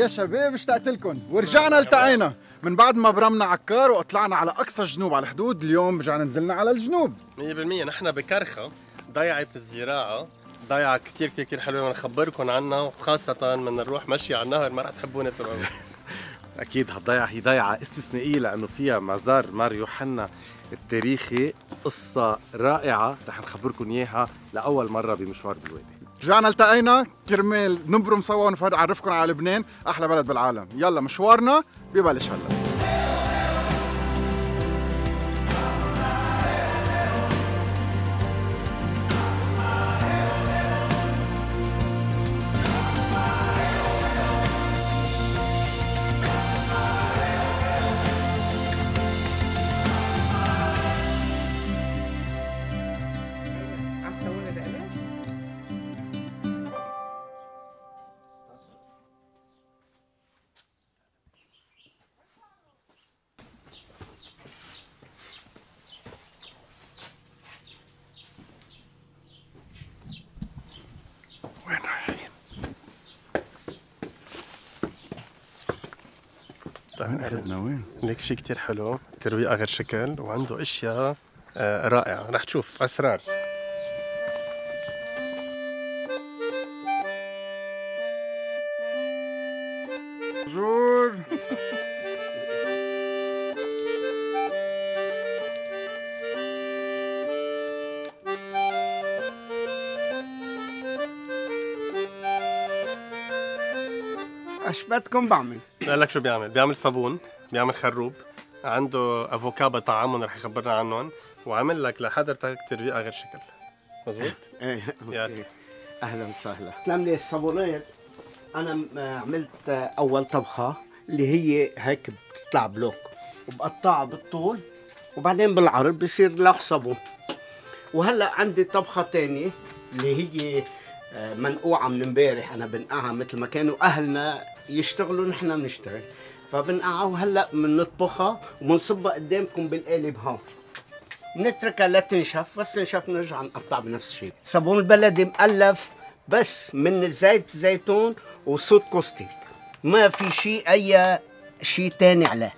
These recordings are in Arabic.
يا شباب اشتقت لكم. ورجعنا التقينا. من بعد ما برمنا عكار وطلعنا على أقصى جنوب على الحدود اليوم رجعنا نزلنا على الجنوب. 100% نحن بكرخة. ضيعت الزراعة. ضيعة كثير كثير كثير حلوة. بنخبركم عنها وخاصة من نروح مشي على النهر ما رح تحبونا بسببها. أكيد هالضيعه هي ضيعة استثنائية لأنه فيها مزار مار يوحنا التاريخي. قصة رائعة. رح نخبركم إياها لأول مرة بمشوار بالوادي. رجعنا التقينا. كرمال نبرم سوا ونعرفكم على لبنان. أحلى بلد بالعالم. يلا مشوارنا ببلش هلا. شيء كثير حلو ترويقة غير شكل وعنده أشياء آه، رائعة. رح تشوف أسرار. جور إيش بدكم بعمل؟ قال لك شو بيعمل؟ بيعمل صابون. بيعمل خروب عنده افوكا بطعامهم رح يخبرنا عنهم وعمل لك لحضرتك ترويقة غير شكل. مزبوط؟ إيه. OK. أهلا وسهلا. تسلم لي الصابونات أنا عملت أول طبخة اللي هي هيك بتطلع block وبقطعها بالطول وبعدين بالعرض بصير لوح صابون. وهلأ عندي طبخة تانية اللي هي آه، منقوعة من امبارح أنا بنقعها مثل ما كانوا أهلنا يشتغلوا نحن بنشتغل. فبنقعها وهلا بنطبخها وبنصبها قدامكم بالقالب هون. نتركها لا تنشف بس تنشف نرجع نقطع بنفس الشيء. صابون البلدي مؤلف بس من زيت زيتون وصوت كوستيك ما في شيء أي شيء تاني عليه.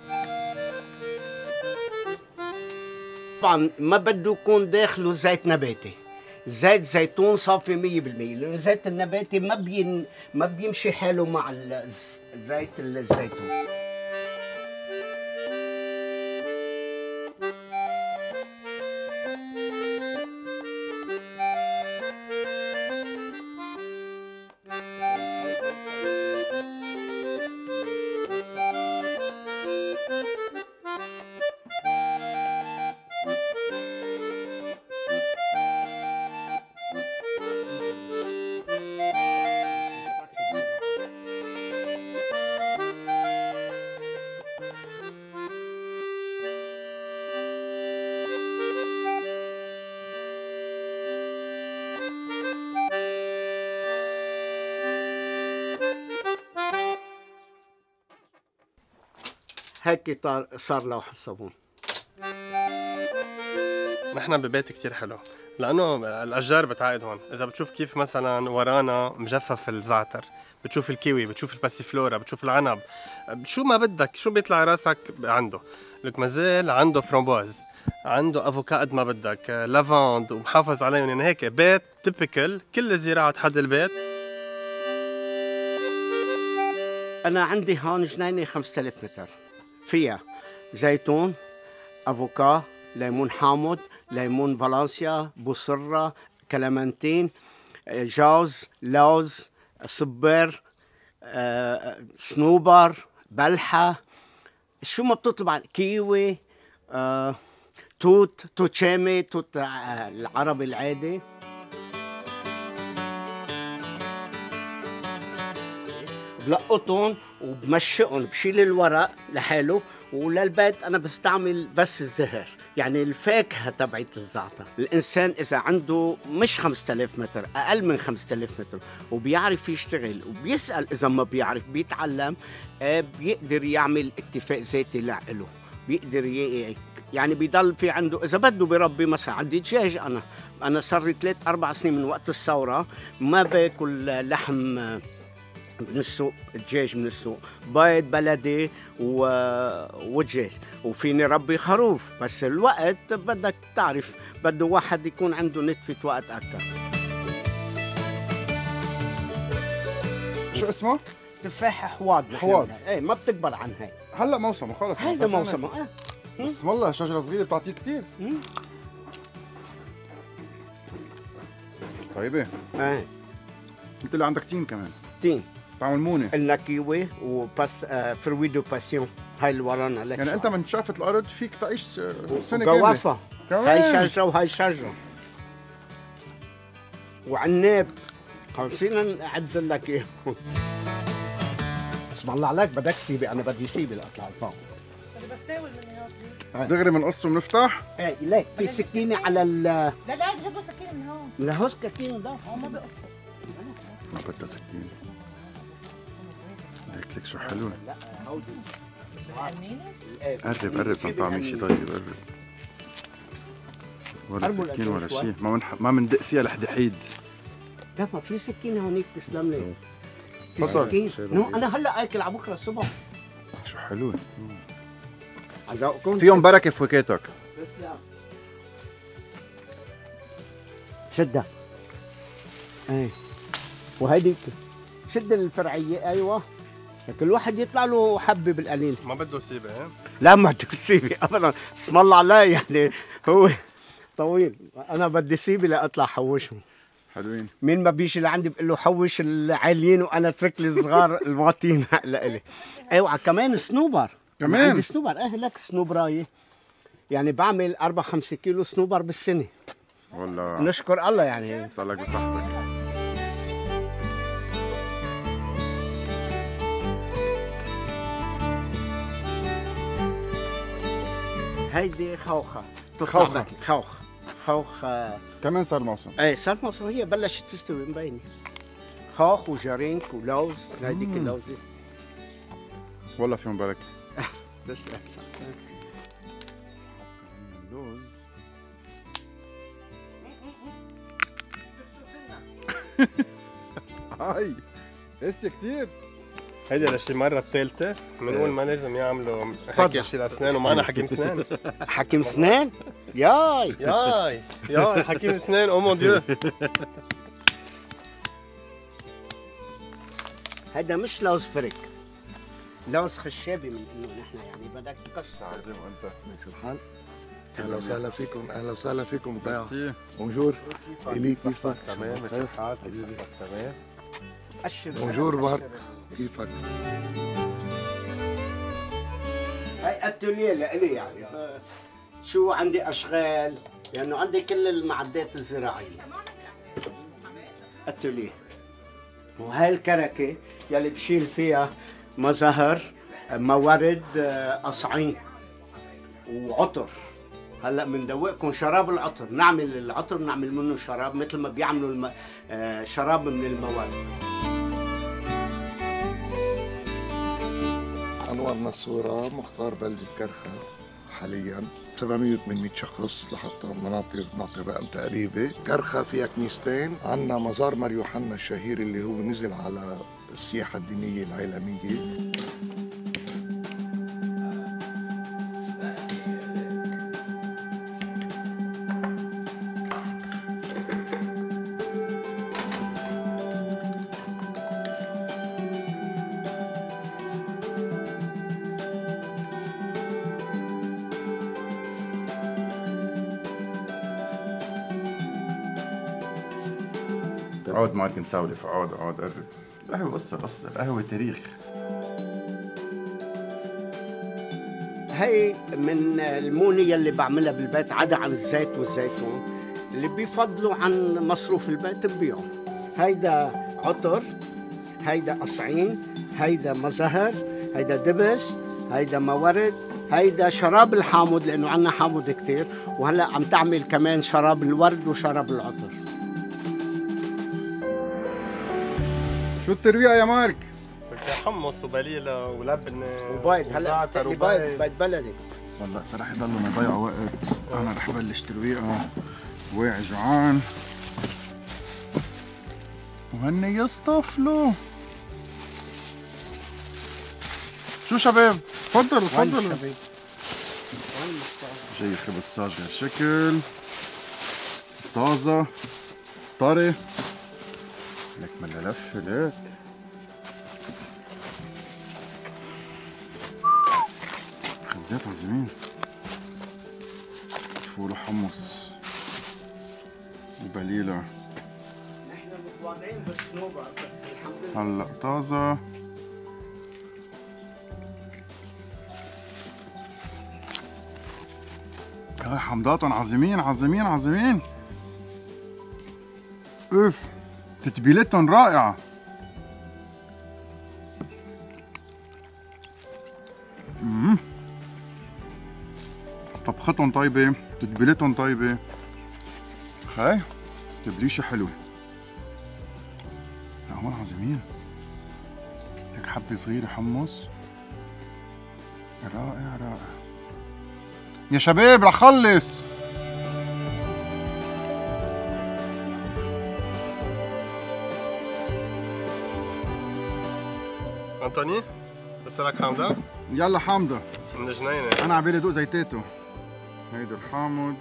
طبعا ما بده يكون داخله زيت نباتي. زيت زيتون صافي 100% لأنه الزيت النباتي ما بين ما بيمشي حاله مع زيت الزيتون. هيك صار لوح الصابون. نحن ببيت كتير حلو. لأنه الأشجار بتعقد هون. إذا بتشوف كيف مثلا ورانا مجفف الزعتر بتشوف الكيوي بتشوف passiflora بتشوف العنب شو ما بدك شو بيطلع راسك عنده؟ لك مازال عنده فرومبوز عنده avocat قد ما بدك lavande ومحافظ عليهم. يعني هيك بيت typical كل زراعه حد البيت. أنا عندي هون جنينة 5000 متر. فيها زيتون avocat ليمون حامض ليمون Valencia بوصفير كلامنتين آه، جوز لوز صبر آه، صنوبر بلحة. شو ما بتطلب عن كيوي آه، توت توت شامي توت العربي العادي. بلقطهم وبمشقهم بشيل الورق لحاله وللبيت أنا بستعمل بس الزهر. يعني الفاكهة تبعت الزعتر. الإنسان إذا عنده مش 5000 متر أقل من 5000 متر وبيعرف يشتغل وبيسأل إذا ما بيعرف بيتعلم آه، بيقدر يعمل اكتفاء ذاتي لإله. بيقدر. يعني بيضل في عنده إذا بده بربي مثلا عندي دجاج أنا. أنا صار لي ثلاث أربع سنين من وقت الثورة ما باكل لحم من السوق الدجاج من السوق. بيض بلدي و... ودجاج وفيني ربي خروف. بس الوقت بدك تعرف بده واحد يكون عنده نتفة وقت أكثر شو اسمه؟ تفاحة حواض حواض. بنقولها. إيه ما بتكبر عن هاي. هلا موسمه خلص. هيدا موسمه. آه. بس والله شجرة صغيرة بتعطيه كثير مم. طيبة. إيه انت اللي عندك تين كمان. تين. تعمل مونه قلنا كيوي وباس آه فرويدو باسيون هاي اللي ورانا لك. يعني أنت من شافه الأرض فيك تعيش آه، سنة كاملة. هاي كمان شجرة وهاي شجرة. وعناب. خلصينا نعدل لك إياهم. اسم الله عليك بدك سيبي أنا بدي سيبي لاطلع لفوق بدي بستاول من دغري بنقص وبنفتح إيه ليك في سكينة على ال لا لا جيبوا سكين من هون. الهوس سكينة ده هون ما بيقصوا ما بدها سكين هيك لك شو حلو. لا قرب قرب ما تعمل شيء طيب قرب. ولا سكين ولا. شيء ما منح... ما بندق فيها لحدحيد لا ما في سكينة هونيك تسلم لي. في. سكين نو أنا هلأ أكل على بكرة الصبح. شو حلو. عزاؤكم؟ فيهم بركة في فكاتك تسلم. شدها إيه. وهيديك. شد الفرعيه أيوه. كل واحد يطلع له حبة بالقليل. ما بده سيبة لا ما بدك تسيبي ابدا. اسم الله عليه يعني هو طويل. أنا بدي سيبي لأطلع حوشهم. حلوين. مين ما بيجي لعندي بقول له حوش العاليين وأنا أترك لي الصغار الواطين لإلي. أوعى كمان سنوبر. كمان؟ عندي سنوبر. إيه لك يعني بعمل 4 5 كيلو سنوبر بالسنة. والله. نشكر الله يعني. طلعك بصحتك هيدي خوخة. خوخة. خوخ خوخ كمان صار موسم. إيه صار مصر هي بلشت تستوي مبينه خوخ وجرينك ولوز. هيديك. اللوزه والله فيهم بركه تسلم. اللوز. هاي. قاسية كتير؟ هيدي لشي مرة الثالثة. بنقول ما لازم يعملوا تفضل. هيك شيء لأسنان وما أنا حكيم أسنان حكيم سنان؟ ياي. ياي. ياي حكيم أسنان أو مون ديو. هذا مش لوز فريك. لوز خشابي من انه نحن يعني بدك تكسر عظيم انت ماشي الحال. أهلا وسهلا فيكم. أهلا وسهلا فيكم ميرسي. بونجور. إلي كيفك؟ تمام ماشي الحال؟ تمام. قشر بونجور مارك كيفك هاي اتوليه لإلي يعني. شو عندي أشغال؟ لأنه عندي كل المعدات الزراعية. اتوليه وهاي الكركه يلي بشيل فيها مزهر موارد آه، قصعين وعطر. هلأ بندوقكم شراب العطر. نعمل العطر نعمل منه شراب مثل ما بيعملوا الم... آه، شراب من الموارد. انور نصوره مختار بلدة كرخة حاليا. 700 800 شخص لحتى مناطق نعطي رقم تقريبي كرخة فيها كنيستين عندنا مزار مار يوحنا الشهير اللي هو نزل على السياحة الدينية العالمية. نسولف عود عود قرب القهوة قصة قصة القهوة تاريخ. هي من المونة يلي بعملها بالبيت عدا عن الزيت والزيتون اللي بيفضلوا عن مصروف البيت ببيعهم هيدا عطر هيدا قصعين هيدا مزهر هيدا دبس هيدا موارد هيدا شراب الحامض لأنه عنا حامض كتير وهلأ عم تعمل كمان شراب الورد وشراب العطر. شو الترويقة يا مارك؟ بدي حمص وبليلة ولبنة وبيض هلا بيض بيض بلدي. والله صراحة ضلنا نضيع وقت. أنا رح بلش ترويقة. واعي جوعان. وهن يصطفلوا. شو شباب؟ تفضلوا تفضلوا؟ جاي خبز صاج بهالشكل. طازة. طري لك ملا لفة لك خبزات عظيمين فول وحمص. وبليلة. متواضعين بس الحمد لله. هلأ طازة. يا حمضاتهم عظيمين عظيمين عظيمين. أوف. تتبيلتهم رائعة. مم. طبختهم طيبة تتبيلتهم طيبة. خي تبليشة حلوة. لا عظيمين. هيك حبة صغيرة حمص. رائع رائع. يا شباب رح خلص. انطوني بس لك حمزه يلا حامضة. من الجنينه أنا عبالي دوق زيتاته هيدا الحامض.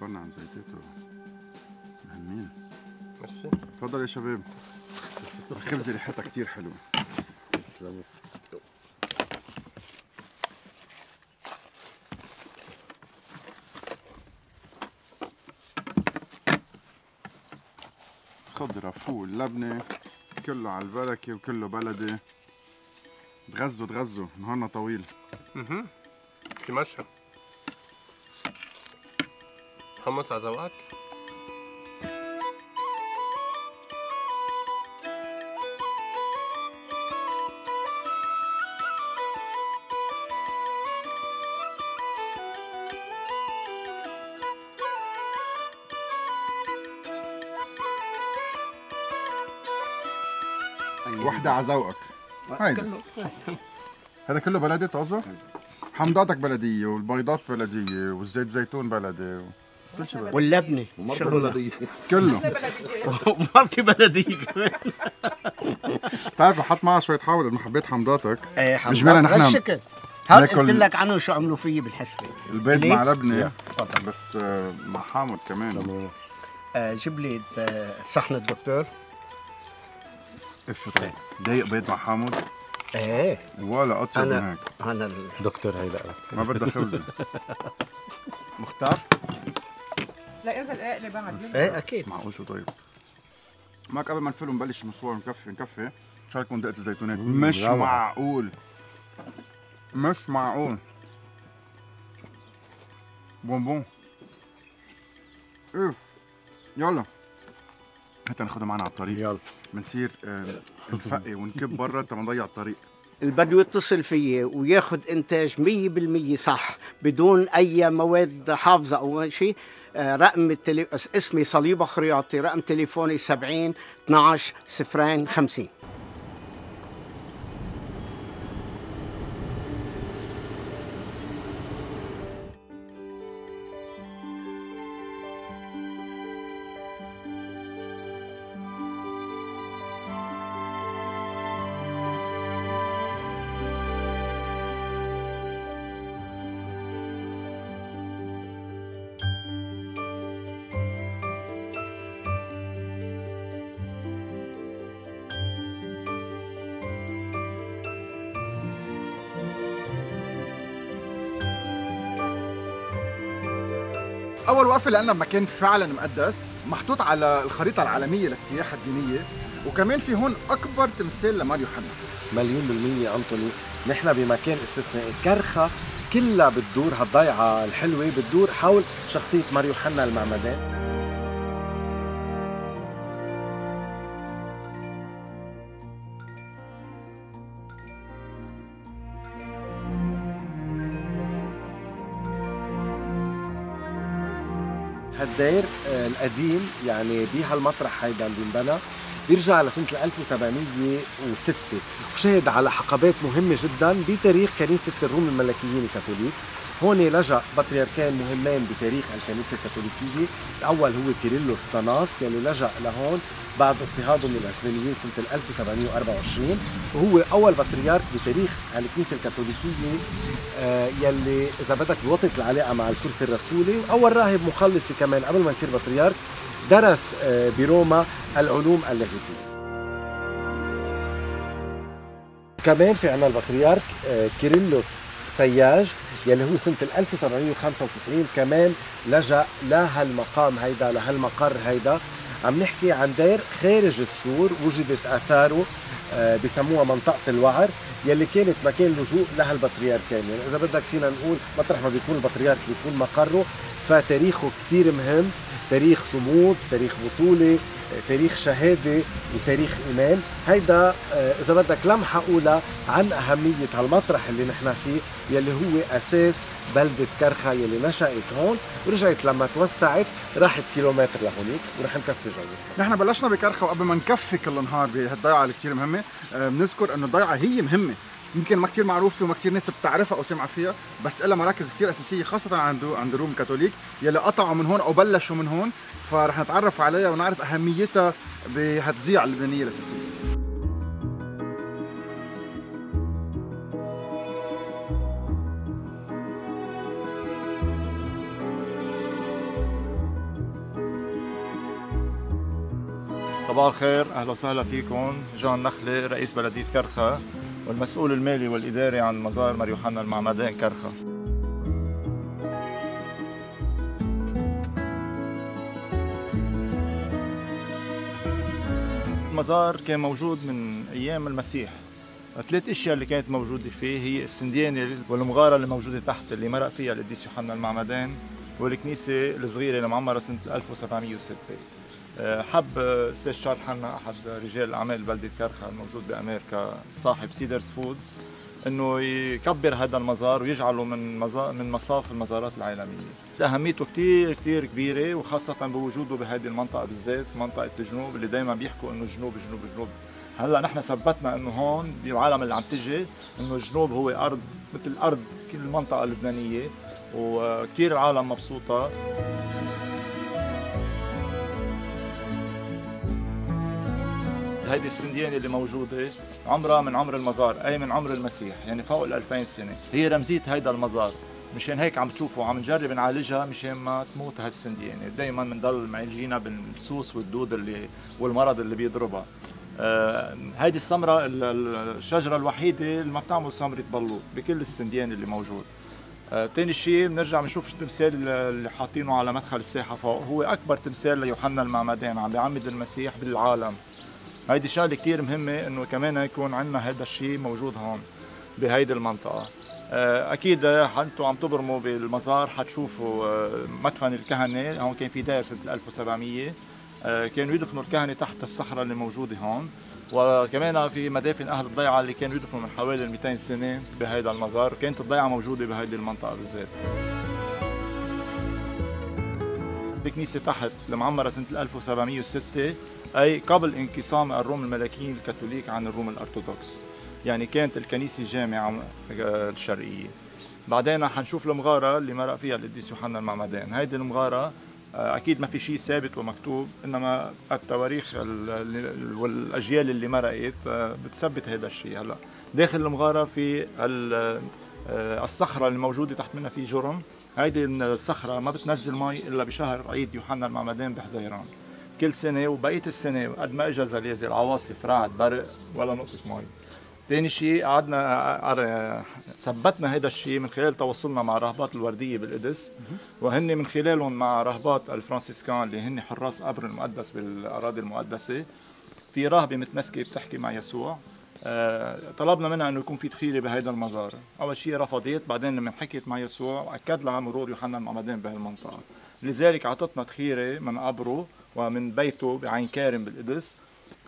خبرنا عن زيتاته مهمين. ميرسي. تفضل يا شباب. الخبزة ريحتها كتير حلوة. خضرة فول لبنة كله على البركة وكله بلدي. تغزوا تغزوا نهارنا طويل. أها في مشى حمص على ذوقك على ذوقك. كله. هذا كله بلدي طازة حمضاتك بلدية والبيضات بلدية والزيت زيتون بلدي و... كل شيء بلدي. واللبنة ومرة شغلة. بلدية. كله. ومرتي بلدية كمان. بتعرف حط معها شوية حاول ما حبيت حمضاتك. إيه حمد إجمالا نحن ناكل- قلت لك عنه شو عملوا فيي بالحسبة. البيض؟ مع لبنة تفضل بس آه، مع حامض كمان آه جيب لي آه، صحن الدكتور. اف شو طيب. دايق بيض مع حامض. إيه. ولا أطيب من أنا هيك أنا دكتور هيدا ما بدها خبزة المختار لا انزل اقلب بعد إيه أكيد. معقول شو طيب. ما قبل ما نفل ونبلش المصور نكفي نكفي شارككم دقة الزيتونات. مش. معقول. مش معقول. بونبون. إيه. يلا. حتى ناخدها معنا على الطريق. يلا. بنصير آه، نفقي ونكب برا تا ما نضيع الطريق. اللي بده يتصل فيي وياخذ إنتاج 100% صح بدون أي مواد حافظة أو شيء آه، رقم التلي... اسمي صليبه خرياطي رقم تليفوني 70 12 صفرين 50 أول وقفة لنا بمكان فعلا مقدس محطوط على الخريطة العالمية للسياحة الدينية وكمان في هون أكبر تمثال لماريو حنا مليون بالمية أنطوني. نحن بمكان استثنائي. كرخة كلها بتدور هالضيعة الحلوة بتدور حول شخصية ماريو حنا المعمدان. هالدير آه، القديم يعني بهالمطرح هيدا اللي انبنى بيرجع لسنة 1706 وشهد على حقبات مهمة جدا بتاريخ كنيسة الروم الملكيين الكاثوليك. هون لجأ بطريركين مهمين بتاريخ الكنيسة الكاثوليكية. الأول هو كيرلس ستاناس يلي لجأ لهون بعد اضطهاده من العثمانيين سنة 1724 وهو أول بطريرك بتاريخ الكنيسة الكاثوليكية آه، يلي إذا بدك بوطئة العلاقة مع الكرسي الرسولي. وأول راهب مخلصي كمان قبل ما يصير بطريرك درس آه، بروما العلوم اللاهوتية كمان في عنا البطريرك آه، سياج يلي هو سنة 1795 كمان لجأ لهالمقام هيدا لهالمقر هيدا. عم نحكي عن دير خارج السور وجدت آثاره آه، بسموها منطقة الوعر يلي كانت مكان لجوء لها يعني إذا بدك فينا نقول مطرح ما بيكون البطريرك بيكون مقره فتاريخه كتير مهم. تاريخ صمود تاريخ بطولة تاريخ شهادة وتاريخ إيمان. هيدا آه، إذا بدك لمحة أولى عن أهمية هالمطرح اللي نحن فيه يلي هو أساس بلدة كرخة يلي نشأت هون ورجعت لما توسعت راحت كيلومتر لهونيك ورح نكفي جولتنا نحن بلشنا بكرخة وقبل ما نكفي كل نهار بهالضيعة اللي كثير مهمة آه، بنذكر إنه الضيعة هي مهمة. يمكن ما كثير معروفة وما كثير ناس بتعرفها أو سامعة فيها بس لها مراكز كثير أساسية خاصة عند عند الروم الكاثوليك يلي قطعوا من هون أو بلشوا من هون فرح نتعرف عليها ونعرف أهميتها بهالضيعه اللبنانية الأساسية. صباح الخير أهلا وسهلا فيكم. جان نخلي رئيس بلدية كرخة والمسؤول المالي والإداري عن مزار مار يوحنا المعمدان كرخة. المزار كان موجود من أيام المسيح. ثلاث أشياء اللي كانت موجودة فيه هي السنديانة والمغارة اللي موجودة تحت اللي مرق فيها القديس يوحنا المعمدان والكنيسة الصغيرة اللي معمرة سنة 1706 آه، حب أستاذ شارل حنا أحد رجال أعمال بلدة كرخة الموجود بأمريكا صاحب Cedar's Foods إنه يكبر هذا المزار ويجعله من مزار من مصاف المزارات العالمية. أهميته كثير كثير كبيرة وخاصة بوجوده بهذه المنطقة بالذات منطقة الجنوب اللي دائما بيحكوا إنه جنوب جنوب جنوب. هلأ نحن ثبتنا إنه هون بالعالم اللي عم تجي إنه الجنوب هو أرض مثل أرض كل المنطقة اللبنانية وكثير العالم مبسوطة. هيدي السنديانة اللي موجودة عمرها من عمر المزار أي من عمر المسيح يعني فوق ال 2000 سنة. هي رمزية هيدا المزار. مشان هيك عم تشوفوا عم نجرب نعالجها مشان ما تموت هالسنديانة دايما بنضل معالجينها بالسوس والدود اللي والمرض اللي بيضربها. آه هيدي السمرة الشجرة الوحيدة اللي ما بتعمل سمرة بلوط بكل السنديان اللي موجود. آه، تاني شيء بنرجع بنشوف التمثال اللي حاطينه على مدخل الساحة فوق. هو أكبر تمثال ليوحنا المعمدان عم بيعمد المسيح بالعالم. هيدي شغلة كثير مهمة إنه كمان يكون عندنا هذا الشيء موجود هون بهيدي المنطقة. آه، أكيد أنتم عم تبرموا بالمزار حتشوفوا آه، مدفن الكهنة. هون كان في داير سنة 1700 آه، كانوا يدفنوا الكهنة تحت الصخرة اللي موجودة هون. وكمان في مدافن أهل الضيعة اللي كانوا يدفنوا من حوالي 200 سنة بهذا المزار. كانت الضيعة موجودة بهذه المنطقة بالذات. الكنيسة تحت المعمره سنة 1706 أي قبل انقسام الروم الملكيين الكاثوليك عن الروم الأرثوذكس. يعني كانت الكنيسة جامعة الشرقية. بعدين حنشوف المغارة اللي مرق فيها القديس يوحنا المعمدان. هيدي المغارة آه، أكيد ما في شيء ثابت ومكتوب إنما التواريخ والأجيال اللي مرقت آه، بتثبت هذا الشيء. هلا داخل المغارة في آه، الصخرة الموجودة تحت منها في جرم. هيدي الصخرة ما بتنزل مي إلا بشهر عيد يوحنا المعمدان بحزيران. كل سنة وبقية السنة قد ما اجى زلازل عواصف رعد برق ولا نقطة مي. ثاني شيء قعدنا ثبتنا هذا الشيء من خلال تواصلنا مع رهبات الوردية بالقدس وهن من خلالهم مع رهبات الفرانسيسكان اللي هن حراس قبر المقدس بالأراضي المقدسة. في راهبه متمسكة بتحكي مع يسوع. آه، طلبنا منها إنه يكون في دخيلة بهذا المزار، أول شيء رفضت، بعدين لما حكيت مع يسوع أكد لها مرور يوحنا المعمدان بهالمنطقة، لذلك أعطتنا دخيلة من قبره. ومن بيته بعين كارم بالقدس.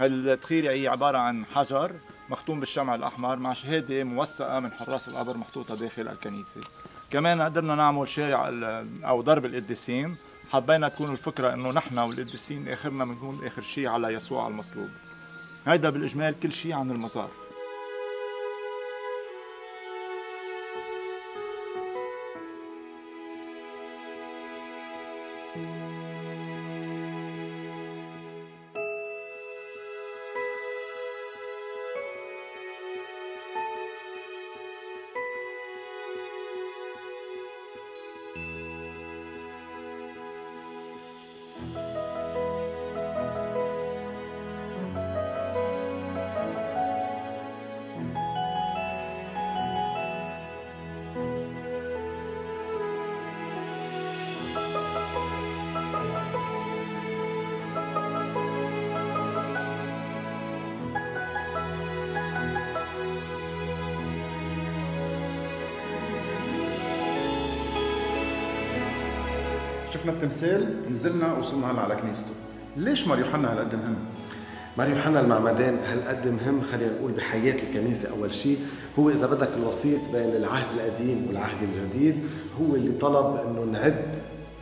هالتخيرة هي عبارة عن حجر مختوم بالشمع الأحمر مع شهادة موثقة من حراس القبر محطوطة داخل الكنيسة. كمان قدرنا نعمل شارع أو درب القديسين. حبينا تكون الفكرة إنه نحن والقديسين آخرنا بنكون آخر شيء على يسوع المصلوب هيدا بالإجمال كل شيء عن المزار. شفنا التمثال نزلنا وصلنا هلا على كنيسته ليش مار يوحنا هالقد مهم؟ مار يوحنا المعمدان هالقد مهم خلينا نقول بحياة الكنيسة أول شيء هو إذا بدك الوسيط بين العهد القديم والعهد الجديد هو اللي طلب إنه نعد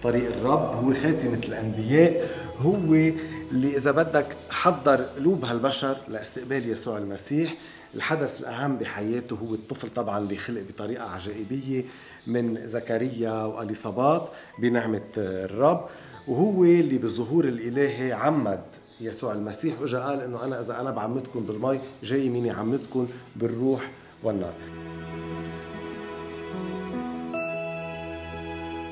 طريق الرب هو خاتمة الأنبياء هو اللي إذا بدك حضر قلوب هالبشر لاستقبال يسوع المسيح الحدث الأهم بحياته هو الطفل طبعا اللي خلق بطريقة عجائبية من زكريا وأليصابات بنعمة الرب. وهو اللي بالظهور الإلهي عمد يسوع المسيح وإجا قال إنه أنا إذا أنا بعمدكم بالمي جاي مين يعمدكم بالروح والنار.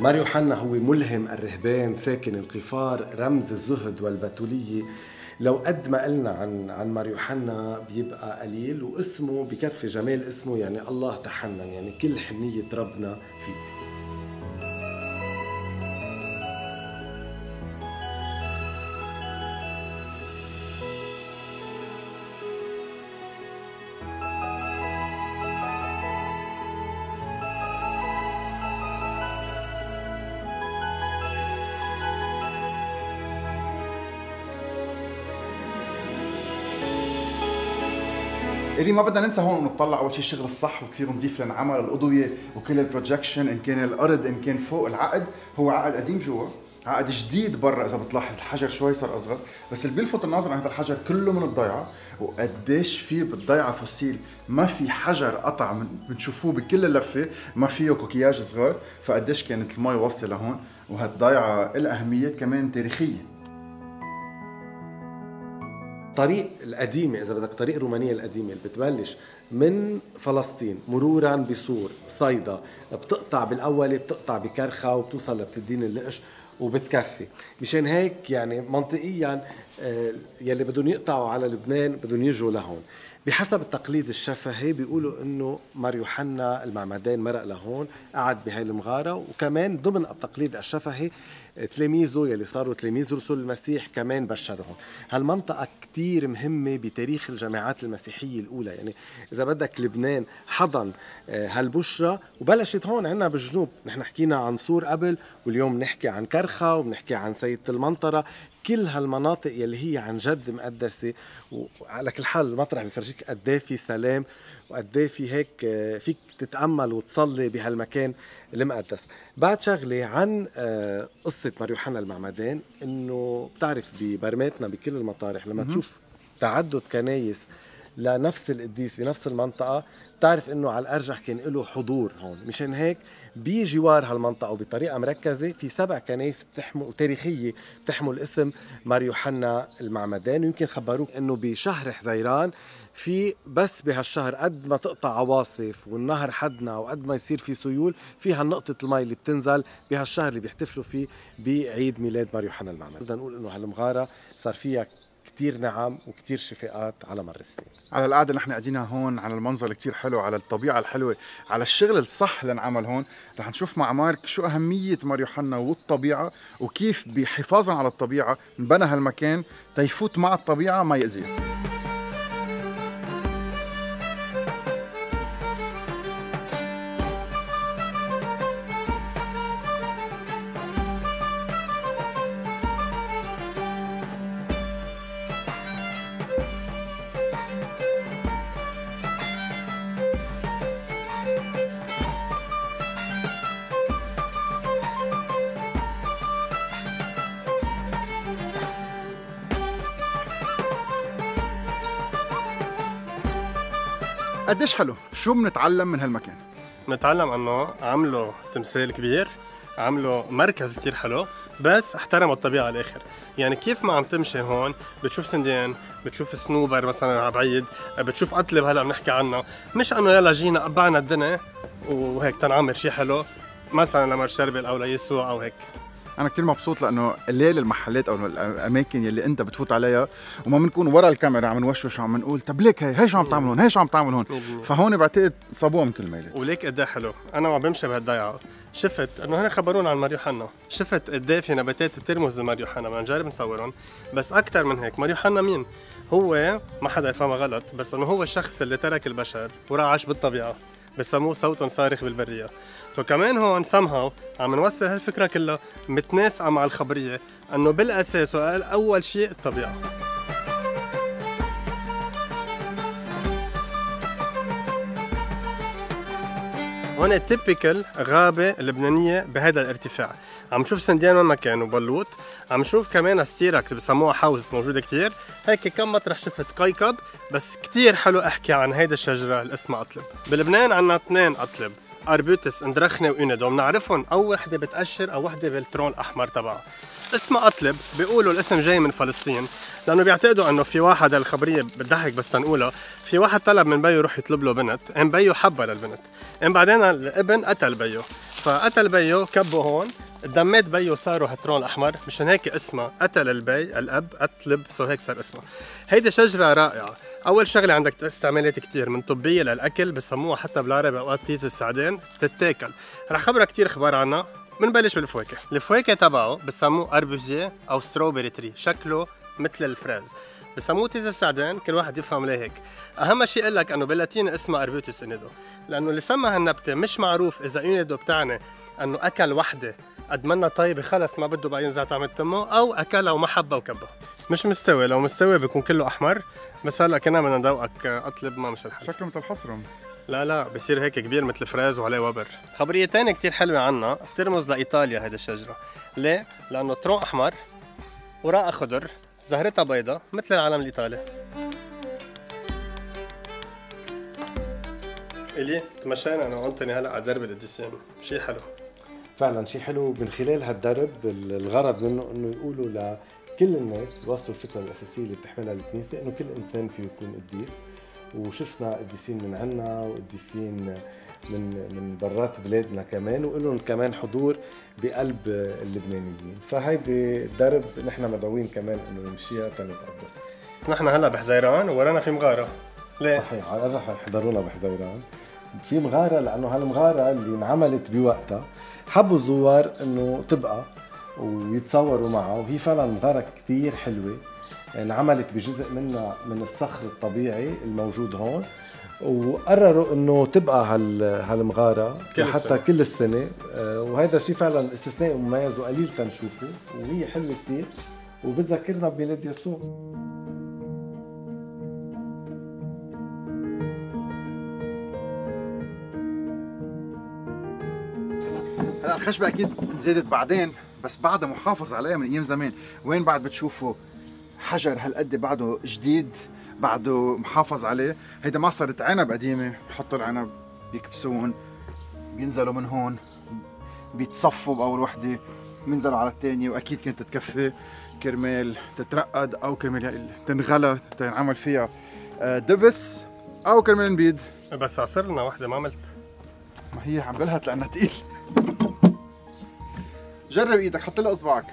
مار يوحنا هو ملهم الرهبان ساكن القفار رمز الزهد والبتولية. لو قد ما قلنا عن عن مار يوحنا بيبقى قليل واسمه بكفي جمال اسمه يعني الله تحنن يعني كل حنية ربنا فيه. اللي ما بدنا ننسى هون نطلع أول شيء الشغل الصح وكثير نضيف لنعمل الاضويه وكل ال projection إن كان الأرض إن كان فوق العقد هو عقد قديم جوا. عقد جديد برا إذا بتلاحظ الحجر شوي صار أصغر. بس اللي بيلفت النظر عن هذا الحجر كله من الضيعة وقديش في بالضيعة fossiles. ما في حجر قطع بنشوفوه بكل اللفة. ما فيه coquillages صغار. فقديش كانت المي واصلة لهون. وهالضيعة لها كمان تاريخية. الطريق القديمة إذا بدك طريق رومانيا القديمة اللي بتبلش من فلسطين مرورا بسور صيدا بتقطع بالأول بتقطع بكرخة وبتوصل لبتدين اللقش وبتكفي. مشان هيك يعني منطقيا آه، يلي بدهم يقطعوا على لبنان بدهم يجوا لهون. بحسب التقليد الشفهي بيقولوا إنه مار يوحنا المعمدان مرق لهون قعد بهاي المغارة وكمان ضمن التقليد الشفهي تلاميذه يلي صاروا تلاميذ رسل المسيح كمان بشرهم. هالمنطقة كتير مهمة بتاريخ الجامعات المسيحية الأولى. يعني إذا بدك لبنان حضن آه، هالبشرة وبلشت هون عنا بالجنوب نحن حكينا عن صور قبل واليوم نحكي عن كرخة وبنحكي عن سيدة المنطرة كل هالمناطق يلي هي عن جد مقدسة وعلى كل حال المطرح بفرجيك قد إيه في سلام وقد إيه في هيك آه، فيك تتأمل وتصلي بهالمكان المقدس. بعد شغلة عن آه، قصة مار يوحنا المعمدان إنه بتعرف ببرماتنا بكل المطارح لما تشوف تعدد كنايس لنفس القديس بنفس المنطقة بتعرف إنه على الأرجح كان له حضور هون. مشان هيك بجوار هالمنطقة وبطريقة مركزة في سبع كنايس بتحمل تاريخية بتحمل اسم مار يوحنا المعمدان. ويمكن خبروك إنه بشهر حزيران في بس بهالشهر قد ما تقطع عواصف والنهر حدنا وقد ما يصير في سيول في هالنقطة المي اللي بتنزل بهالشهر اللي بيحتفلوا فيه بعيد ميلاد مار يوحنا المعمدان. بدنا نقول إنه هالمغارة صار فيها كتير نعم وكتير شفاءات على مر السنين. على القعدة اللي نحن قاعدينها هون على المنظر اللي كتير حلو على الطبيعة الحلوة على الشغل الصح اللي انعمل هون. رح نشوف مع مارك شو أهمية مار يوحنا والطبيعة وكيف بحفاظا على الطبيعة انبنى هالمكان تيفوت مع الطبيعة ما يأذيها قديش حلو؟ شو بنتعلم من هالمكان؟ نتعلم أنه عملوا تمثال كبير عملوا مركز كتير حلو بس احترموا الطبيعة على الآخر. يعني كيف ما عم تمشي هون بتشوف سنديان بتشوف سنوبر مثلا على بعيد بتشوف قطلب هلا بنحكي عنه مش أنه يلا جينا قبعنا الدنيا وهيك تنعمر شيء حلو مثلا لمرشربل أو ليسوع أو هيك. أنا كتير مبسوط لأنه الليل المحلات أو الأماكن يلي أنت بتفوت عليها وما بنكون ورا الكاميرا عم نوشوش وعم نقول طب ليك هي؟ هي شو عم تعمل هون هي شو عم تعمل هون فهون بعتقد صابوها من كل ميلة. وليك قد إيه حلو. أنا وعم بمشي بهالضيعة. شفت إنه هنا خبرونا عن ماريوحنا شفت قد إيه في نباتات بترمز لماريوحنا بدنا نجرب نصورهم. بس أكثر من هيك ماريوحنا مين؟ هو ما حدا يفهمها غلط بس إنه هو الشخص اللي ترك البشر وراح عاش بالطبيعة. بسموه صوت صارخ بالبرية. سو so كمان هون سمها عم نوصل هالفكرة كلها متناسقه مع الخبرية. إنه بالأساس أول شيء الطبيعة. هون typical غابة لبنانية بهذا الارتفاع. عم نشوف سنديان وين ما كان وبلوط. عم نشوف كمان styrax بسموها حوز موجودة كتير. هيك كم مطرح شفت قيقب بس كتير حلو أحكي عن هيدا الشجرة اللي اسمها قطلب بلبنان عنا اثنين قطلب Arbutus andrachne و unedo بنعرفهم أو وحدة بتأشر أو وحدة بال tronc الأحمر تبعها اسمها قطلب بيقولوا الاسم جاي من فلسطين. لأنه بيعتقدوا إنه في واحد الخبريه بتضحك بس تنقولها في واحد طلب من بيو يروح يطلب له بنت. ام بيو حبها للبنت. ام بعدين الابن قتل بيو. فقتل بيو كبه هون. دمات بيو صاروا ه ال tronc أحمر. مشان هيك اسمها قتل البي الأب قتلب so هيك صار اسمها هيدي شجرة رائعة. أول شغلة عندك استعمالات كثير من طبية للأكل بسموها حتى بالعربي أوقات تيز السعدان تتاكل. رح خبرك كثير أخبار عنها بنبلش بالفواكه. الفواكه تبعه بسموه arbousier أو strawberry tree شكله مثل ال fraise. بسموه تيز السعدان كل واحد يفهم ليه هيك. أهم شيء إقول لك إنه باللاتيني اسمها Arbutus unedo. لأنه اللي سمى هالنبتة مش معروف إذا unedo بتعني إنه أكل وحدة قد منا طيبة خلص ما بده بقى ينزع طعم تمه أو أكلها وما حبها وكبها مش مستوي لو مستوي بيكون كله أحمر. بس هلأ كنا بدنا ندوقك أطلب ما مش الحل. شكله مثل الحصرم. لا لا بصير هيك كبير مثل فراز وعليه وبر. خبرية تانية كتير حلوة عنا. بترمز لإيطاليا هيدا الشجرة. ليه؟ لأنه ترون أحمر وراء خضر. زهرتها بيضة مثل العلم الإيطالي. إلي تمشينا أنا وأنتوني هلأ على درب القديسين شيء حلو. فعلا شيء حلو. من خلال هالدرب الغرض منه إنه يقولوا لكل الناس وصلوا الفكرة الأساسية اللي بتحملها الكنيسة إنه كل إنسان فيه يكون قديس وشفنا قديسين من عنا وقديسين من من برات بلادنا كمان ولهم كمان حضور بقلب اللبنانيين. فهيدي الدرب نحن مدعوين كمان إنه نمشيها تنتقدس. نحن هلأ بحزيران وورانا في مغارة. ليه؟ صحيح رح يحضرونا بحزيران. في مغارة لأنه هالمغارة اللي انعملت بوقتها حبوا الزوار إنه تبقى ويتصوروا معها وهي فعلا مغارة كثير حلوة. انعملت بجزء منها من الصخر الطبيعي الموجود هون. وقرروا إنه تبقى هالمغارة كل حتى السنة. كل السنة. آه، وهذا شيء فعلا استثنائي ومميز وقليل تنشوفه وهي حلوة كثير وبتذكرنا بميلاد يسوع. هلا الخشبة أكيد زادت بعدين بس بعدها محافظ عليها من أيام زمان. وين بعد بتشوفوا حجر هالقد بعده جديد؟ بعده محافظ عليه. هيدا معصرة عنب قديمة بحطوا العنب بيكبسوهم بينزلوا من هون بيتصفوا بأول وحدة بينزلوا على الثانية وأكيد كانت تكفي كرمال تترقد أو كرمال تنغلى تنعمل فيها آه، دبس أو كرمال نبيد. بس عصرنا وحدة ما عملت. ما هي عم بلهت لأنها تقيل. جرب إيدك حط لها أصبعك.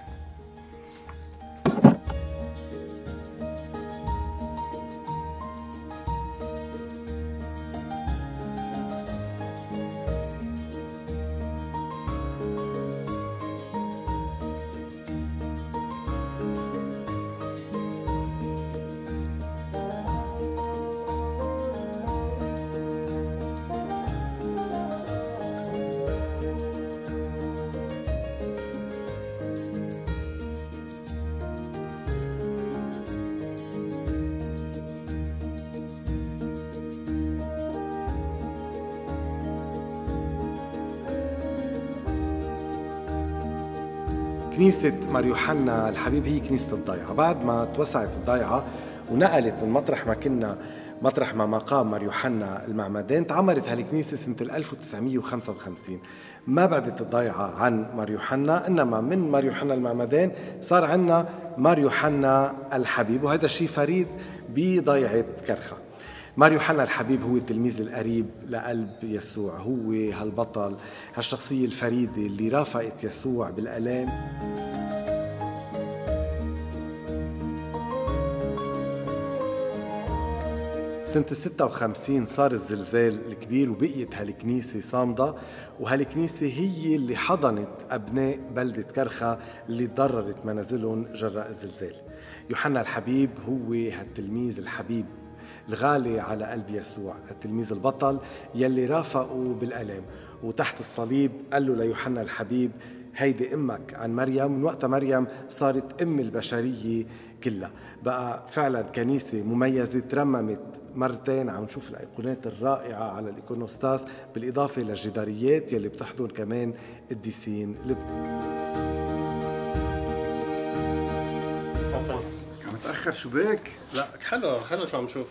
كنيسة مار يوحنا الحبيب هي كنيسة الضيعة. بعد ما توسعت الضيعة ونقلت من مطرح ما كنا مطرح ما مقام مار يوحنا المعمدان تعمرت هالكنيسة سنة 1955 ما بعدت الضيعة عن مار يوحنا إنما من مار يوحنا المعمدان صار عندنا مار يوحنا الحبيب وهذا شيء فريد بضيعة كرخة مار يوحنا الحبيب هو التلميذ القريب لقلب يسوع هو هالبطل هالشخصية الفريدة اللي رافقت يسوع بالألام. سنة ال 56 صار الزلزال الكبير وبقيت هالكنيسة صامدة وهالكنيسة هي اللي حضنت أبناء بلدة كرخة اللي تضررت منازلهم جراء الزلزال. يوحنا الحبيب هو هالتلميذ الحبيب. الغالي على قلب يسوع التلميذ البطل يلي رافقه بالألام وتحت الصليب قال له ليوحنا الحبيب هيدي أمك. عن مريم من وقتها مريم صارت أم البشرية كلها. بقى فعلا كنيسة مميزة ترممت مرتين. عم نشوف الأيقونات الرائعة على الايقونوستاس بالإضافة للجداريات يلي بتحضن كمان قديسين لبنان متاخر شو بك؟ لا حلو حلو شو عم نشوف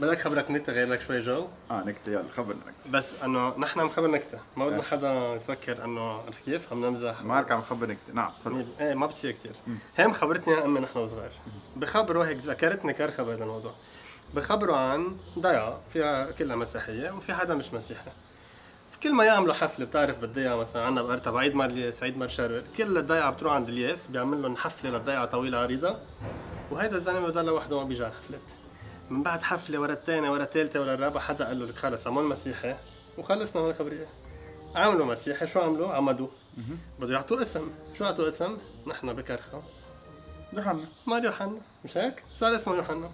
بدك خبرك نكتة غير لك شوي جو. آه نكتة يلا خبرنا نكتة. بس إنه نحن عم خبر نكتة. ما بدنا حدا يفكر إنه عرفت كيف؟ عم نمزح. مارك عم خبر نكتة. نعم تفضل. إيه ما بتصير كثير هي خبرتني أمي نحن وصغار. بخبروا هيك ذكرتني كرخة بهذا الموضوع. بخبروا عن ضيعه فيها كلها مسيحية وفي حدا مش مسيحي. كل ما يعملوا حفلة بتعرف بالضيعه مثلا عنا بقرطة بعيد مار الياس عيد مار شرور كل الضيعة بتروح عند الياس بيعمل لهم حفلة للضيعة طويلة عريضة وهيدا الزلمة بضل لوحده ما بيجي على الحفلات من بعد حفلة ورا الثانية ورا الثالثه ورا الرابعة حدا قال له لك خلص عمل مسيحي وخلصنا من الخبرية عملوا مسيحي شو عملوا؟ عمدوه بده يعطوه اسم شو يعطوه اسم؟ نحن بكرخة يوحنا مار يوحنا مش هيك؟ صار اسمه يوحنا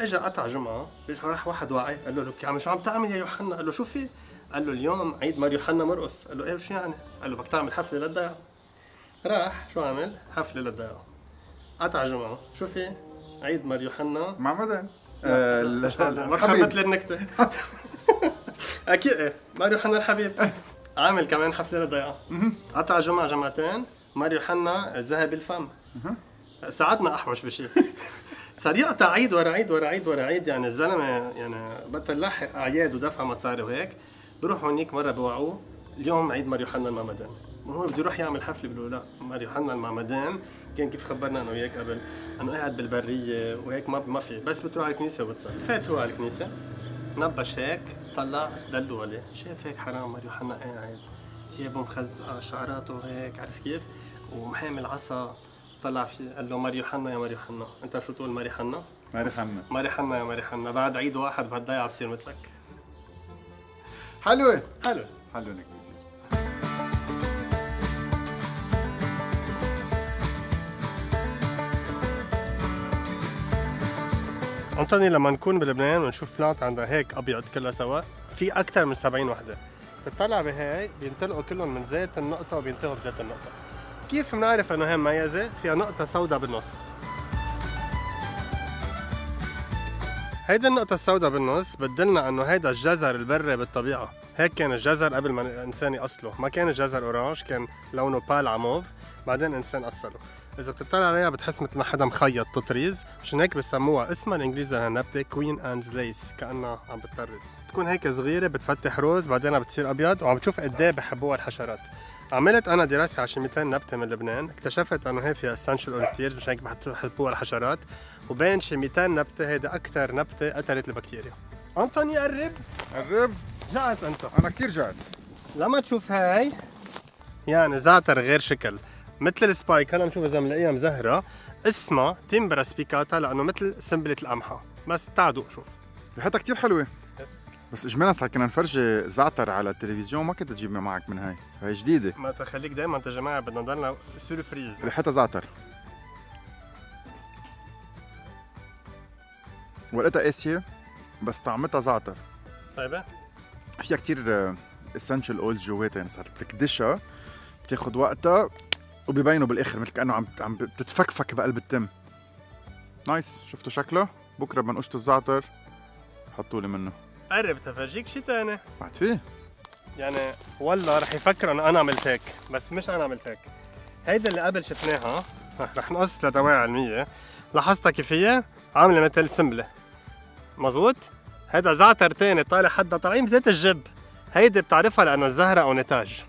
اجى قطع جمعة راح واحد واعي قال له لك يا عم شو عم تعمل يا يوحنا؟ قال له شو في؟ قال له اليوم عيد مار يوحنا مرقص. قال له إيه وشو يعني؟ قال له بدك تعمل حفلة للضيعه راح شو عمل؟ حفلة للضيعه قطع جمعه. شو في؟ عيد مار يوحنا. آه، ال- ما. خبت لي النكتة. أكيد إيه. مار يوحنا الحبيب. عامل كمان حفلة للضيعه قطع جمعة جمعتين. مار يوحنا ذهب الفم. ساعدنا أحوش بشيء صار يقطع عيد ورا عيد ورا عيد ورا عيد. يعني الزلمة يعني بطل لاحق أعياد ودفع مصاري وهيك. بروح هونيك مرة بوعوه. اليوم عيد مار يوحنا المعمدان. وهو بده يروح يعمل حفلة؟ بيقولوا لا مار يوحنا المعمدان. كان كيف خبرنا أنا وياك قبل؟ أنه قاعد بالبرية وهيك ما ما في. بس بتروح على الكنيسة وبتصلي. فات هو على الكنيسة. نبش هيك طلع دلوا عليه. شاف هيك حرام مار يوحنا قاعد. ثيابه مخزقة شعراته هيك عرف كيف؟ ومحامل عصا. طلع فيه قال له مار يوحنا يا مار يوحنا. أنت شو تقول مار يوحنا؟ ماري حنا مار حنا يا مار حنا بعد عيد واحد بهالضيعة بصير مثلك. حلوة. حلو حلوة نكته كثير أنطوني لما نكون بلبنان ونشوف بلانت عندها هيك أبيض كلها سوا في أكثر من 70 وحدة. بتطلع بهيك بينطلقوا كلهم من ذات النقطة وبينتهوا بذات النقطة. كيف بنعرف إنه هي مميزه فيها نقطة سوداء بالنص. هيدا النقطة السوداء بالنص بتدلنا إنه هيدا الجزر البري بالطبيعة، هيك كان الجزر قبل ما الإنسان يأصله، ما كان الجزر orange كان لونه بال عموف، بعدين الإنسان أصله، إذا بتطلع عليها بتحس مثل ما حدا مخيط تطريز، مشان هيك بسموها اسمها الإنجليزي لهالنبتة Queen Anne's lace، كأنها عم بتطرز، تكون هيك صغيرة بتفتح rose بعدين بتصير أبيض وعم بتشوف قد إيه بحبوها الحشرات. عملت أنا دراسة على شي 200 نبتة من لبنان اكتشفت أنه هي فيها essential oil كثير مش هيك بحبوها الحشرات. وبين شي 200 نبتة هيدي أكثر نبتة قتلت البكتيريا أنطوني قرب. قرب. جعت أنت. أنا كثير جعت. لما تشوف هاي يعني زعتر غير شكل. مثل ال spike هلا نشوف إذا بنلاقيها مزهرة. اسمها Thymbra spicata لأنه مثل سنبله القمحة. بس تعالوا شوف. ريحتها كثير حلوة. بس اجمالا صار كنا نفرجي زعتر على التلفزيون ما كنت تجيب معك من هاي. فهي جديدة. ما تخليك دائما انت جماعة بدنا نضلنا surprise ريحتها زعتر. ولقيتها قاسيه بس طعمتها زعتر. طيبة؟ فيها كتير essential oils جواتها يعني ساعات بتكدشها بتاخد وقتها وبيبينوا بالآخر مثل كأنه عم عم بتتفكفك بقلب التم nice شفتوا شكله؟ بكرة بنقشه الزعتر. حطوا لي منه. قرب تفرجيك شي تاني. بعد فيه يعني والله رح يفكر انه أنا عملت هيك بس مش أنا عملت هيك. هيدا اللي قبل شفناها. رح نقص لدواعي علمية. لاحظتها كيف هي عاملة مثل سنبله مزبوط؟ هيدا زعتر تاني طالع حدا طالعين بذات الجب. هيدي بتعرفها لأنه زهره أو نتاج.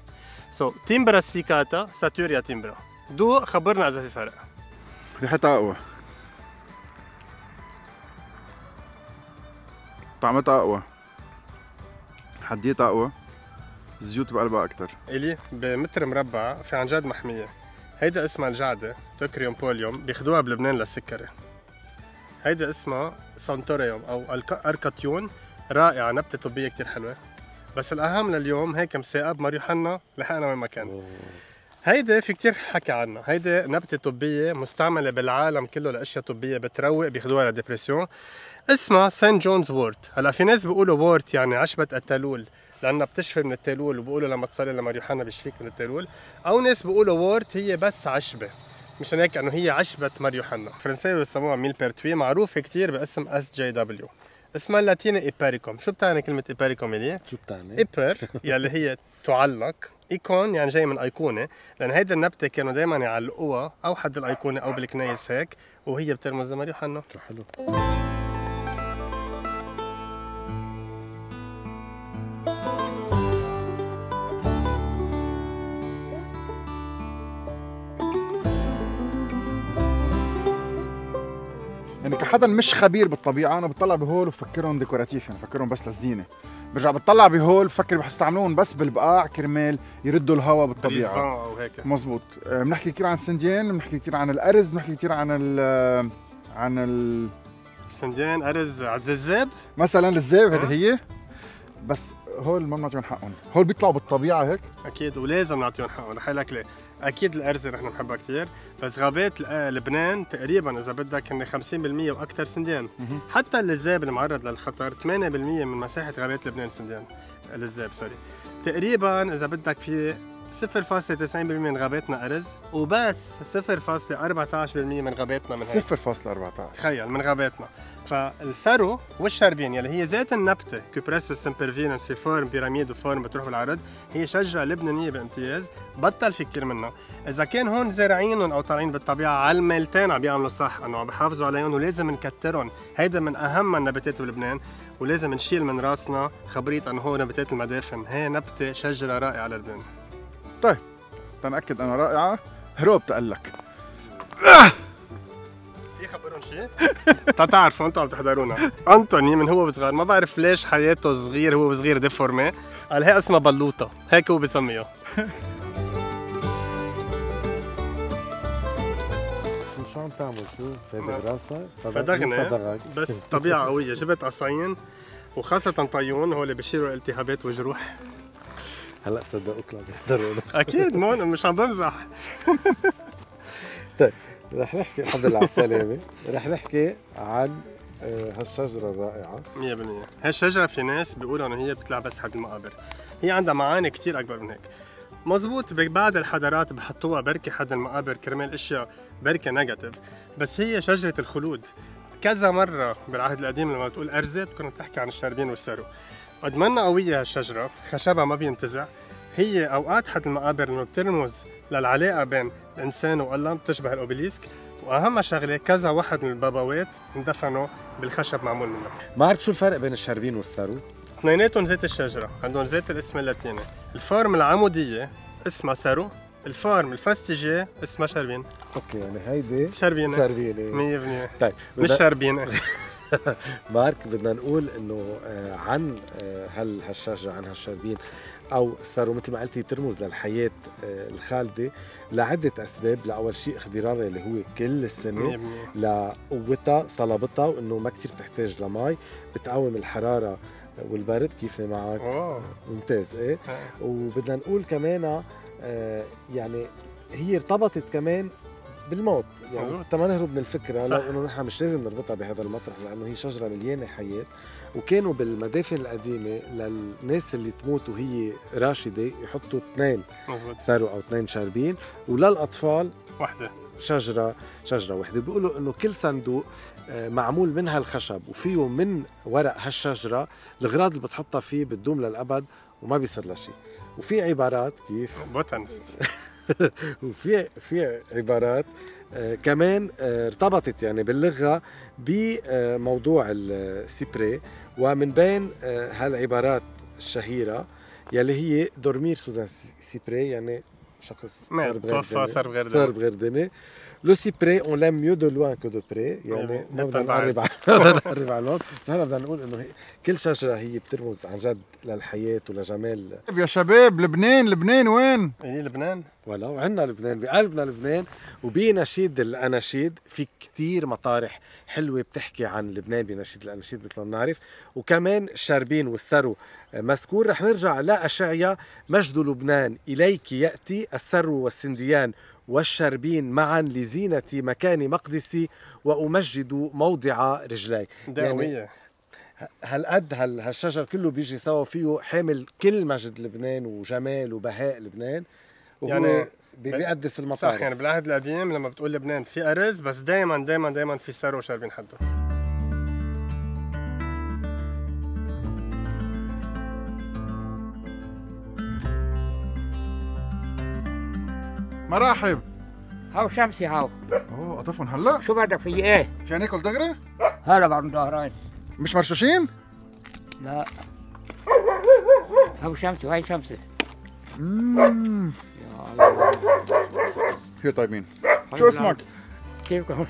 so Thymbra spicata Satureja thymbra. دوق خبرنا إذا في فرق. ريحتها اقوى طعمتها أقوى. حديتها أقوى الزيوت بقلبها أكثر إلي بمتر مربع في عن جد محمية. هيدا اسمها الجعدة Teucrium polium بياخدوها بلبنان للسكري. هيدا اسمها Centaurium أو ألك- erythraea رائعة نبتة طبية كتير حلوة. بس الأهم لليوم هيك مساقب ماريوحنا لحقنا وين ما كان. هيدي في كتير حكي عنها هيدي نبتة طبية مستعملة بالعالم كله لأشياء طبية بتروق بياخدوها لل dépression اسمها Saint John's wort. هلا في ناس بيقولوا wort يعني عشبة التالول لأنها بتشفي من التالول وبيقولوا لما تصلي لماريوحنا بيشفيك من التالول أو ناس بيقولوا wort هي بس عشبة مشان هيك إنه هي عشبة ماريوحنا فرنساوي بسموها millepertuis معروفة كتير باسم SJW اسمها اللاتيني Hypericum شو بتعني كلمة Hypericum الي؟ شو بتعني؟ hyper يلي هي تعلق icon يعني جاي من أيقونة لأن هيدي النبتة كانوا دائما يعلقوها أو حد الأيقونة أو بالكنايس هيك وهي بترمز لماريوحنا شو حلو. كحدا مش خبير بالطبيعة أنا بطلع بهول وبفكرهم décoratif يعني بفكرهم بس للزينة. برجع بطلع بهول بفكر بحستعملون بس بالبقاع كرمال يردوا الهواء بالطبيعة. brise-vent أو هيك. مزبوط آه، بنحكي كثير عن السنديان بنحكي كثير عن الأرز بنحكي كثير عن ال عن ال سنديان أرز عزازاب مثلا الزيب هذه آه. هي. بس هول ما بنعطيهم حقهم. هول بيطلعوا بالطبيعة هيك. أكيد ولازم نعطيهم حقهم. رح لك ليه. أكيد الارزه رح نحبها كثير بس غابات آه، لبنان تقريبا إذا بدك هن 50% وأكثر سنديان مهم. حتى اللزاب المعرض للخطر 8% من مساحة غابات لبنان سنديان اللزاب سوري. تقريبا إذا بدك في 0.90% من غاباتنا أرز وبس 0.14% من غاباتنا من هيك. 0.14 تخيل من غاباتنا. فالسرو والشربين يلي هي ذات النبته Cupressus sempervirens forme pyramide و forme بتروح بالعرض هي شجره لبنانيه بامتياز بطل في كثير منها اذا كان هون زارعينهم أو طالعين بالطبيعه على الميلتين عم بيعملوا صح انه عم بحافظوا عليهم ولازم نكترهم هيدا من اهم النباتات بلبنان ولازم نشيل من راسنا خبريه انه هو نباتات المدافن هي نبته شجره رائعه للبنان تنأكد انها رائعه هروب تقلك شيء؟ تعرفوا أنتم عم تحضرونا. انتوني من هو صغير ما بعرف ليش حياته صغير هو صغير ديفورمي قال هي اسمها بلوطة. هيك هو بسميها. شو عم تعمل شو؟ فادغ راسك؟ فدغك بس طبيعه قويه جبت قصعين وخاصة طيون هو اللي بيشيلوا الالتهابات والجروح هلا صدقوك لما بيحضروا أكيد مو مش عم بمزح. رح نحكي الحمد لله على السلامة. رح نحكي عن آه، هالشجرة الرائعة. 100% هالشجرة في ناس بيقولوا إنه هي بتطلع بس حد المقابر. هي عندها معاني كتير أكبر من هيك. مزبوط ببعض الحضارات بحطوها بركي حد المقابر كرمال أشياء بركي نيجاتيف بس هي شجرة الخلود. كذا مرة بالعهد القديم لما بتقول أرزة بتكون بتحكي عن الشربين والسرو. قد منا قوية هالشجرة خشبها ما بينتزع. هي أوقات حد المقابر إنه بترمز للعلاقة بين الإنسان والله بتشبه ال obélisque. وأهم شغلة كذا واحد من البابوات اندفنوا بالخشب معمول منها بعرف شو الفرق بين الشربين والسرو؟ اثنيناتهم زيت الشجرة عندهم زيت الاسم اللاتيني. ال forme العمودية اسمها سرو ال forme ال fastigiée اسمها شربين okay يعني هيدي شربينة. شربينة. 100% طيب مش شربينة. مارك بدنا نقول إنه آه، عن آه، هالشجرة عن هالشربين. أو السرو مثل ما قلتي بترمز للحياة آه، الخالدة لعدة أسباب. لأول شيء اخضرارها اللي هو كل السنة 100% لقوتها صلابتها وإنه ما كثير بتحتاج لمي بتقاوم الحرارة والبرد كيف معك. أوه. ممتاز إيه؟ آه. وبدنا نقول كمان آه، يعني هي ارتبطت كمان بالموت. يعني. حتى ما نهرب من الفكرة. صح. لو انه نحن مش لازم نربطها بهذا المطرح لأنه هي شجرة مليانة حياة. وكانوا بالمدافن القديمة للناس اللي تموت وهي راشدة يحطوا اثنين ثرو أو اثنين شاربين. وللأطفال وحدة. شجرة شجرة واحدة بيقولوا إنه كل صندوق آه، معمول من هالخشب وفيه من ورق هالشجرة الاغراض اللي بتحطها فيه بتدوم للأبد وما بيصير لها شيء. وفي عبارات كيف؟ botaniste. وفي في عبارات آه، كمان آه، ارتبطت يعني باللغة بموضوع ال cyprès ومن بين آه، هالعبارات الشهيرة يلي هي dormir sous un cyprès يعني شخص مات، صار بغير. صار بغير صار دنيا. بغير دنيا le cyprès on l'aime mieux de loin que de près يعني ما بدنا. نقرب على نقرب على اللون فهلا بدنا نقول انه هي- كل شجره هي بترمز عن جد للحياه ولجمال طيب يا شباب لبنان لبنان وين؟ هي لبنان ولا وعندنا لبنان بقلبنا لبنان وبنشيد الاناشيد في كتير مطارح حلوة بتحكي عن لبنان بنشيد الاناشيد مثل ما بنعرف وكمان الشاربين والسرو مذكور رح نرجع لاشعيا مجد لبنان اليك ياتي السرو والسنديان والشاربين معا لزينة مكان مقدسي وأمجد موضع رجلي. دعوية هالقد هال هالشجر كله بيجي سوا فيه حامل كل مجد لبنان وجمال وبهاء لبنان؟ وهو يعني يعني بي- بيقدس المطار صح يعني بالعهد القديم لما بتقول لبنان في أرز بس دايما دايما دايما في سرو شاربين حده مراحب هاو شمسي هاو أوه قطفهم هلا شو بدك في إيه؟ في ناكل دغري؟ هلا بعد ظهرين مش مرشوشين؟ لا هاو شمسي وهي شمسي مم. يا الله كثير طيبين شو اسمك؟ كيفكم؟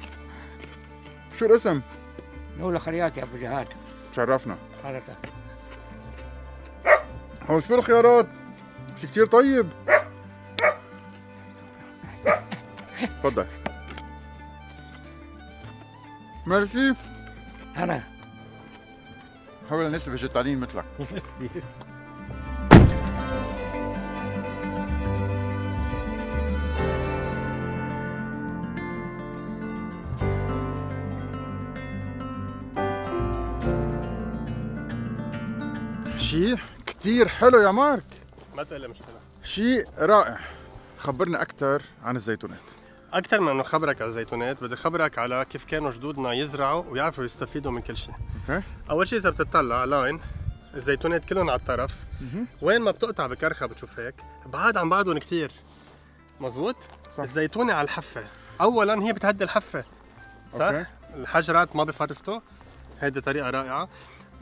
شو الاسم؟ نقول خريات يا أبو جهاد شرفنا حركة هو شو الخيارات؟ شي كتير طيب تفضل ميرسي أنا. هو الناس الفيجيتاليين مثلك. شيء كتير حلو يا مارك. ما تقلي مشكلة شيء رائع. خبرنا أكثر عن الزيتونات. أكثر من إنه خبرك على الزيتونات بدي خبرك على كيف كانوا جدودنا يزرعوا ويعرفوا يستفيدوا من كل شيء. okay. أول شيء إذا بتطلع لوين الزيتونات كلهم على الطرف. وين ما بتقطع بكرخة بتشوف هيك بعاد عن بعضهم كثير مزبوط؟ صح. الزيتونة على الحفة. أولا هي بتهدي الحفة صح؟ okay. الحجرات ما بفرفتوا هيدي طريقة رائعة.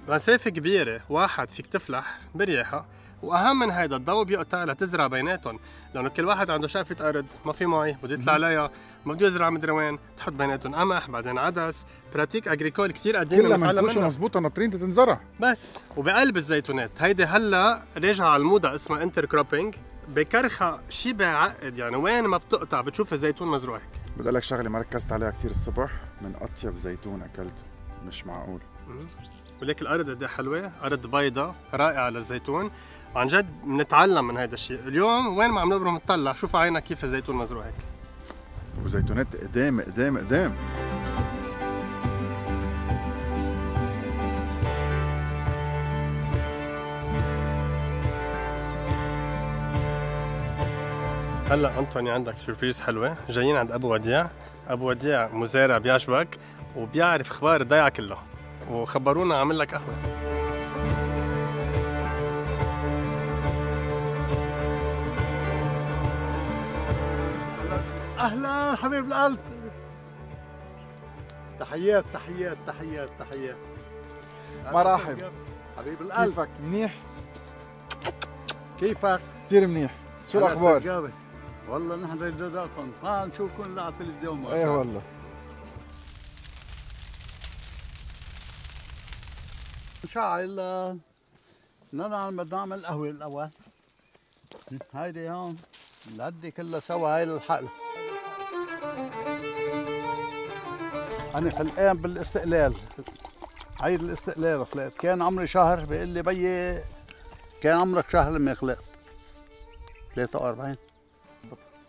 مسافة كبيرة واحد فيك تفلح بريحة. وأهم من هيدا الضوء بيقطع لتزرع بيناتهم لأنه كل واحد عنده شقفة أرض ما في مي بده يطلع عليها ما بده يزرع مدري وين تحط بيناتهم قمح بعدين عدس pratique agricole كثير قديمة كلها منها. مزبوطة ناطرين تتنزرع بس وبقلب الزيتونات هيدي هلأ راجعة على الموضة اسمها intercropping بكرخه شي بعقد يعني وين ما بتقطع بتشوف الزيتون مزروع هيك. بدي أقول لك شغلة ما ركزت عليها كتير الصبح من أطيب زيتون أكلته مش معقول. وليك الأرض قد إيه حلوة؟ أرض بيضاء رائعة للزيتون. عن جد بنتعلم من هذا الشيء. اليوم وين ما عم نبرم نطلع شوف عينك كيف الزيتون مزروع هيك. وزيتونات قدام قدام قدام. هلأ أنطوني عندك سوربريز حلوة. جايين عند أبو وديع. أبو وديع مزارع بيعجبك وبيعرف إخبار الضيعه كلها وخبرونا عامل لك قهوة. أهلا حبيب القلب. تحيات تحيات تحيات تحيات. وسهلا. حبيب القلب. كيفك؟ منيح؟ كيفك؟ كثير منيح. شو جابر. والله نحن ردادكم ما نشوفكم على التلفزيون شاء الله. والله. مشاعل نحن بدنا نعمل قهوة الأول. هيدي هون. نعدي كلها سوا. هاي الحقل أنا خلقان بالاستقلال. عيد الاستقلال خلقت كان عمري شهر بيقول لي بيي كان عمرك شهر لما خلقت. 43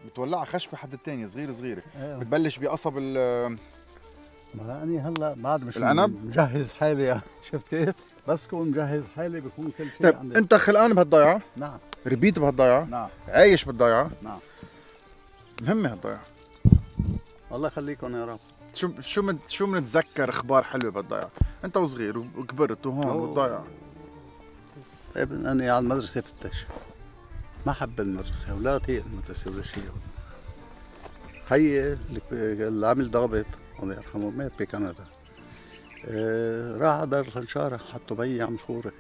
بتولعها خشبة حد التاني صغيرة صغيرة. إيه بتبلش بقصب ال ما أنا هلا بعد مش العنب؟ مجهز حالي. شفت كيف؟ بس كون مجهز حالي بكون كل شيء طيب عندي. أنت خلقان بهالضيعة؟ نعم. ربيت بهالضيعة؟ نعم. عايش بالضيعة؟ نعم. مهمة هالضيعة. الله يخليكم يا رب. شو شو من شو بنتذكر أخبار حلوة بالضيعة أنت وصغير وكبرت وهون أوه. بالضيعة ابن أنا على المدرسة فتش ما حب المدرسة أولاد هي المدرسة ولا شيء خيي اللي عمل ضابط الله يرحمه مات بكندا آه راح على دار الخنشارة حطوا بيي عم خورة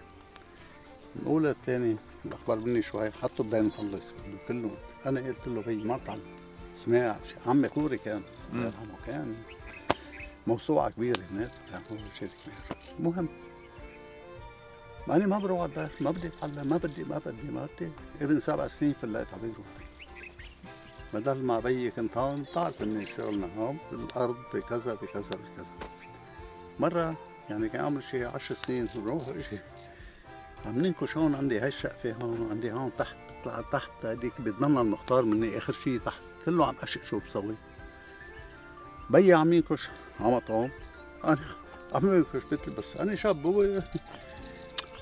الأولى الثاني الأكبر مني شوي حطوا بدين مخلص قلت له أنا قلت له بيي ما طعم سمع عمي خوري كان. الله يرحمه كان موسوعة كبيرة هناك شيء كبير. المهم ماني ما بروح على ما بدي أتعلم ما بدي ما بدي ما بدي. ابن سبع سنين فلقت على بيروت بدل ما بيي كنت هون بتعرف إني شغلنا هون بالارض بكذا بكذا بكذا. مرة يعني كان عمري شي 10 سنين بروح شيء عم ننكش هون عندي هاي الشقفة هون وعندي هون تحت بطلع تحت هذيك بيضلنا المختار مني آخر شيء تحت. كله عم أشق شو بسوي. بيي عم ينكش على مطعم. أنا عم ينكش مثل بس أنا شاب هو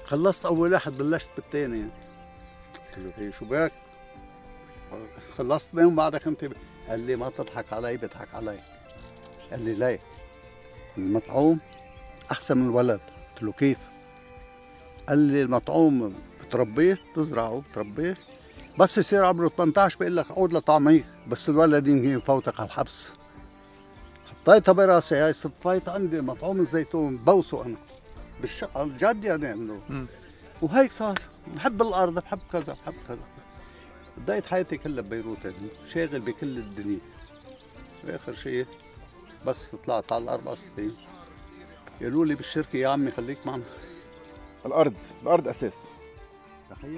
خلصت أول واحد بلشت بالثاني قلت له هي شو بك؟ خلصت اثنين وبعدك أنت. قال لي ما تضحك علي بضحك علي. قال لي ليه؟ المطعوم أحسن من الولد. قلت له كيف؟ قال لي المطعوم بتربيه بتزرعه بتربيه. بس يصير عمره 18 بيقول لك عود لطعميك بس الولد يمكن يفوتك على الحبس. حطيتها براسي هاي صفيت عندي مطعوم الزيتون بوسه أنا. بالشقة الجد يعني إنه. وهيك صار. بحب الأرض بحب كذا بحب كذا. بديت حياتي كلها ببيروت يعني شاغل بكل الدنيا. واخر شيء بس طلعت على الأربع سنين. قالوا لي بالشركة يا عمي خليك معنا. الأرض الأرض أساس.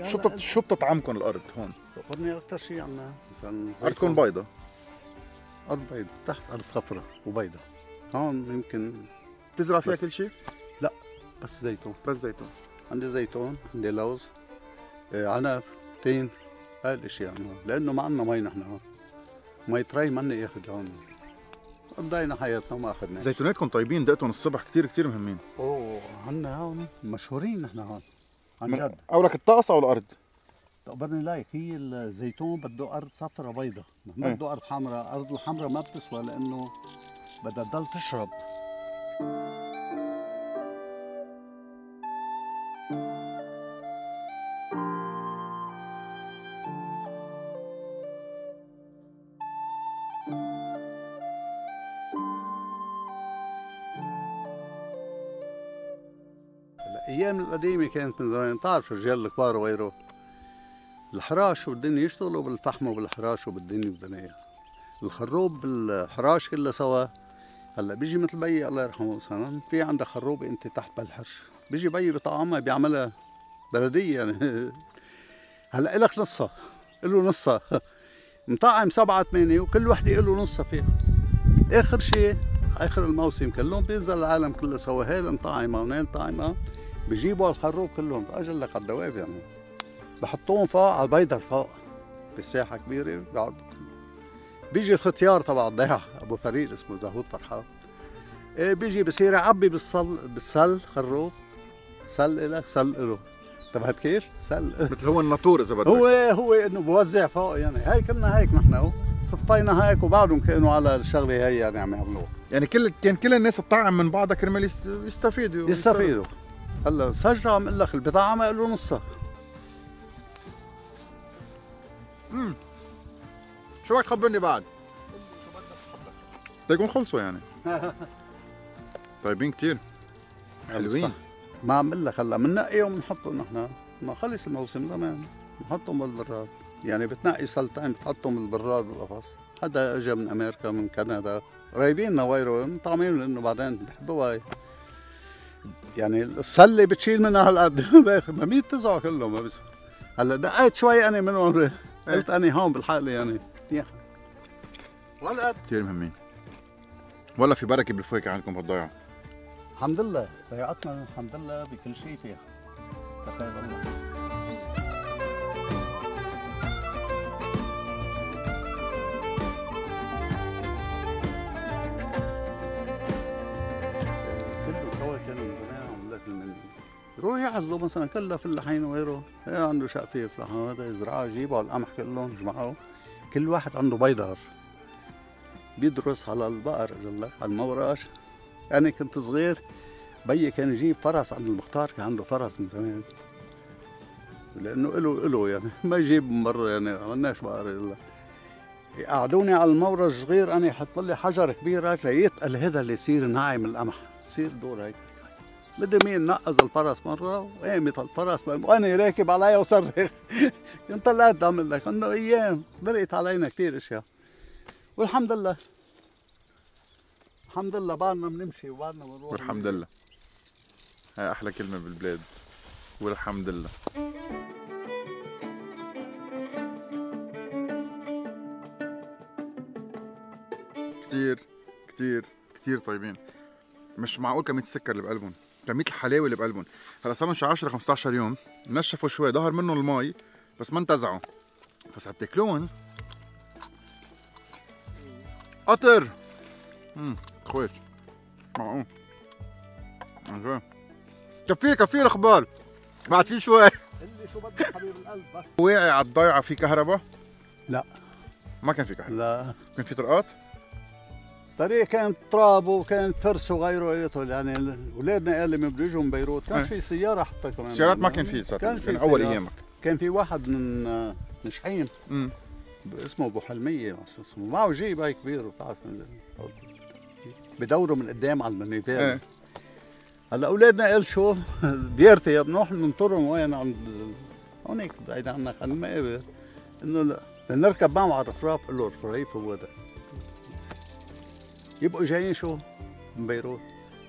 شو بتط... شو بتطعمكم الأرض هون؟ فكرني أكثر شيء عنا مثلا ارضكم بيضة. أرض بيضاء تحت أرض صفراء وبيضاء هون يمكن بتزرع فيها بس- كل شيء؟ بس زيتون. بس زيتون. عندي زيتون عندي لوز آه، عنب تين هاي الأشياء يعني لأنه ما عندنا مي نحن هون. مي تري منا ياخذ لهون. قضينا حياتنا وما اخذنا زيتوناتكم طيبين دقتهم الصبح كتير كتير مهمين. أوه عندنا هون مشهورين نحن هون. عن جد اولك الطقس أو الأرض؟ تقبرني ليك هي الزيتون بده أرض صفراء بيضاء ما إيه. بده أرض حمراء الأرض الحمراء ما بتسوى لأنه بدها تضل تشرب القديمة كانت من زمان تعرف الرجال الكبار وغيره الحراش وبدهم يشتغلوا بالفحم وبالحراش وبالدنيا وبدنيا الخروب بالحراش كلها سوا. هلأ بيجي مثل بيي الله يرحمه مثلا في عندك خروبه أنت تحت بالحرش. بيجي بيي بطعمها بيعملها بلدية يعني. هلأ لك نصها له نصها. مطعم سبعة ثمانية وكل وحدة له نصها فيها. آخر شيء آخر الموسم كلهم بينزل العالم كله سوا. هي المطعمة ونين طعمة بيجيبوا الخروب كلهم أجل لك على الدواب يعني بحطوهم فوق على البيضة فوق بساحة كبيرة بيقعد بيجي الختيار تبع الضيعة أبو فريد اسمه داوود فرحان. إيه بيجي بصير يعبي بالصل بالسل خروب سل إلك سل إله. انتبهت كيف؟ سل. مثل هو الناطور إذا بدك. هو هو إنه بوزع فوق يعني هي كنا هيك نحن اهو صفينا هيك وبعدهم كانوا على الشغلة هي يعني عم يعملوها. يعني كل كان كل الناس تطعم من بعضها كرمال يست- يستفيدوا. يستفيدوا. هلا سجرة عم أقول لك البضاعة ما له نصها. شو بدك خبرني بعد؟ تيكون خلصوا يعني طيبين كتير. حلوين. ما عم أقول لك هلا بننقيهم بنحطهم نحن. ما خلص الموسم زمان. بنحطهم بالبراد. يعني بتنقي سلطين بتحطهم بالبراد بالقفص. حدا اجى من أمريكا من كندا. قريبين نويرو مطعمين لأنه بعدين بحبوا هاي. يعني السله بتشيل منها هالقد ما مية تزعوا كلهم ما بس هلا دقيت شوي أنا منهم قلت أنا هون بالحاله يعني. يا ولا كتير مهمين. ولا في بركة بالفواكه عندكم بالضيعه الحمد لله. ضيعتنا الحمد لله بكل شيء فيها. تخيل الله كله سوا يروح يعزلوا مثلا كلها في اللحين وغيره. هي عنده شقفه فلحن هذا يزرعها يجيبوا على القمح كلهم يجمعوا كل واحد عنده بيدر بيدرس على البقر لك على الموراش أنا كنت صغير بيي كان يجيب فرس عند المختار كان عنده فرس من زمان لأنه له له يعني ما يجيب برا يعني عملناش بقر إلا يقعدوني على المورج صغير أنا يحط لي حجر كبير هيك ليتقل هذا اللي يصير ناعم القمح. يصير دور هيك. بدي مين نقز الفرس مرة وقامت الفرس وأنا راكب عليها وصرخ. كنت طلعت اعمل لك انه أيام مرقت علينا كثير أشياء. والحمد لله. الحمد لله بعدنا بنمشي وبعدنا بنروح. والحمد لله. هاي أحلى كلمة بالبلاد. والحمد لله. كتير كتير كتير طيبين. مش معقول كمية السكر اللي بقلبهم. كمية الحلاوة اللي بقلبهم. هلا صار شي 10 15 يوم نشفوا شوي ظهر منهم المي بس ما انتزعوا. بس عم تاكلون قطر! امم كويس. معقول. أوكي كفيه كفيه الأخبار. بعد في شوي. اللي شو بدك حبيب القلب بس. واعي على الضيعة في كهرباء؟ لا. ما كان في كهرباء. لا. كان في طرقات؟ طريق كانت تراب وكانت فرس وغيره يعني اولادنا قال لي بده يجوا من بيروت كان. في سيارة حتى كمان. سيارات ما كان في كان في أول. أيامك. كان في واحد من من شحيم. اسمه أبو حلمية اسمه معه جيب هاي كبير بتعرف بدوروا من قدام على المنيفان إيه هلأ أولادنا قال شو؟ ديرتي يا بنروح ننطرهم وين؟ عند هونيك بعيد عنك عن المقابر إنه نركب معهم على الرفراف قال له الرفراف هو ده. يبقوا جايين شو؟ من بيروت.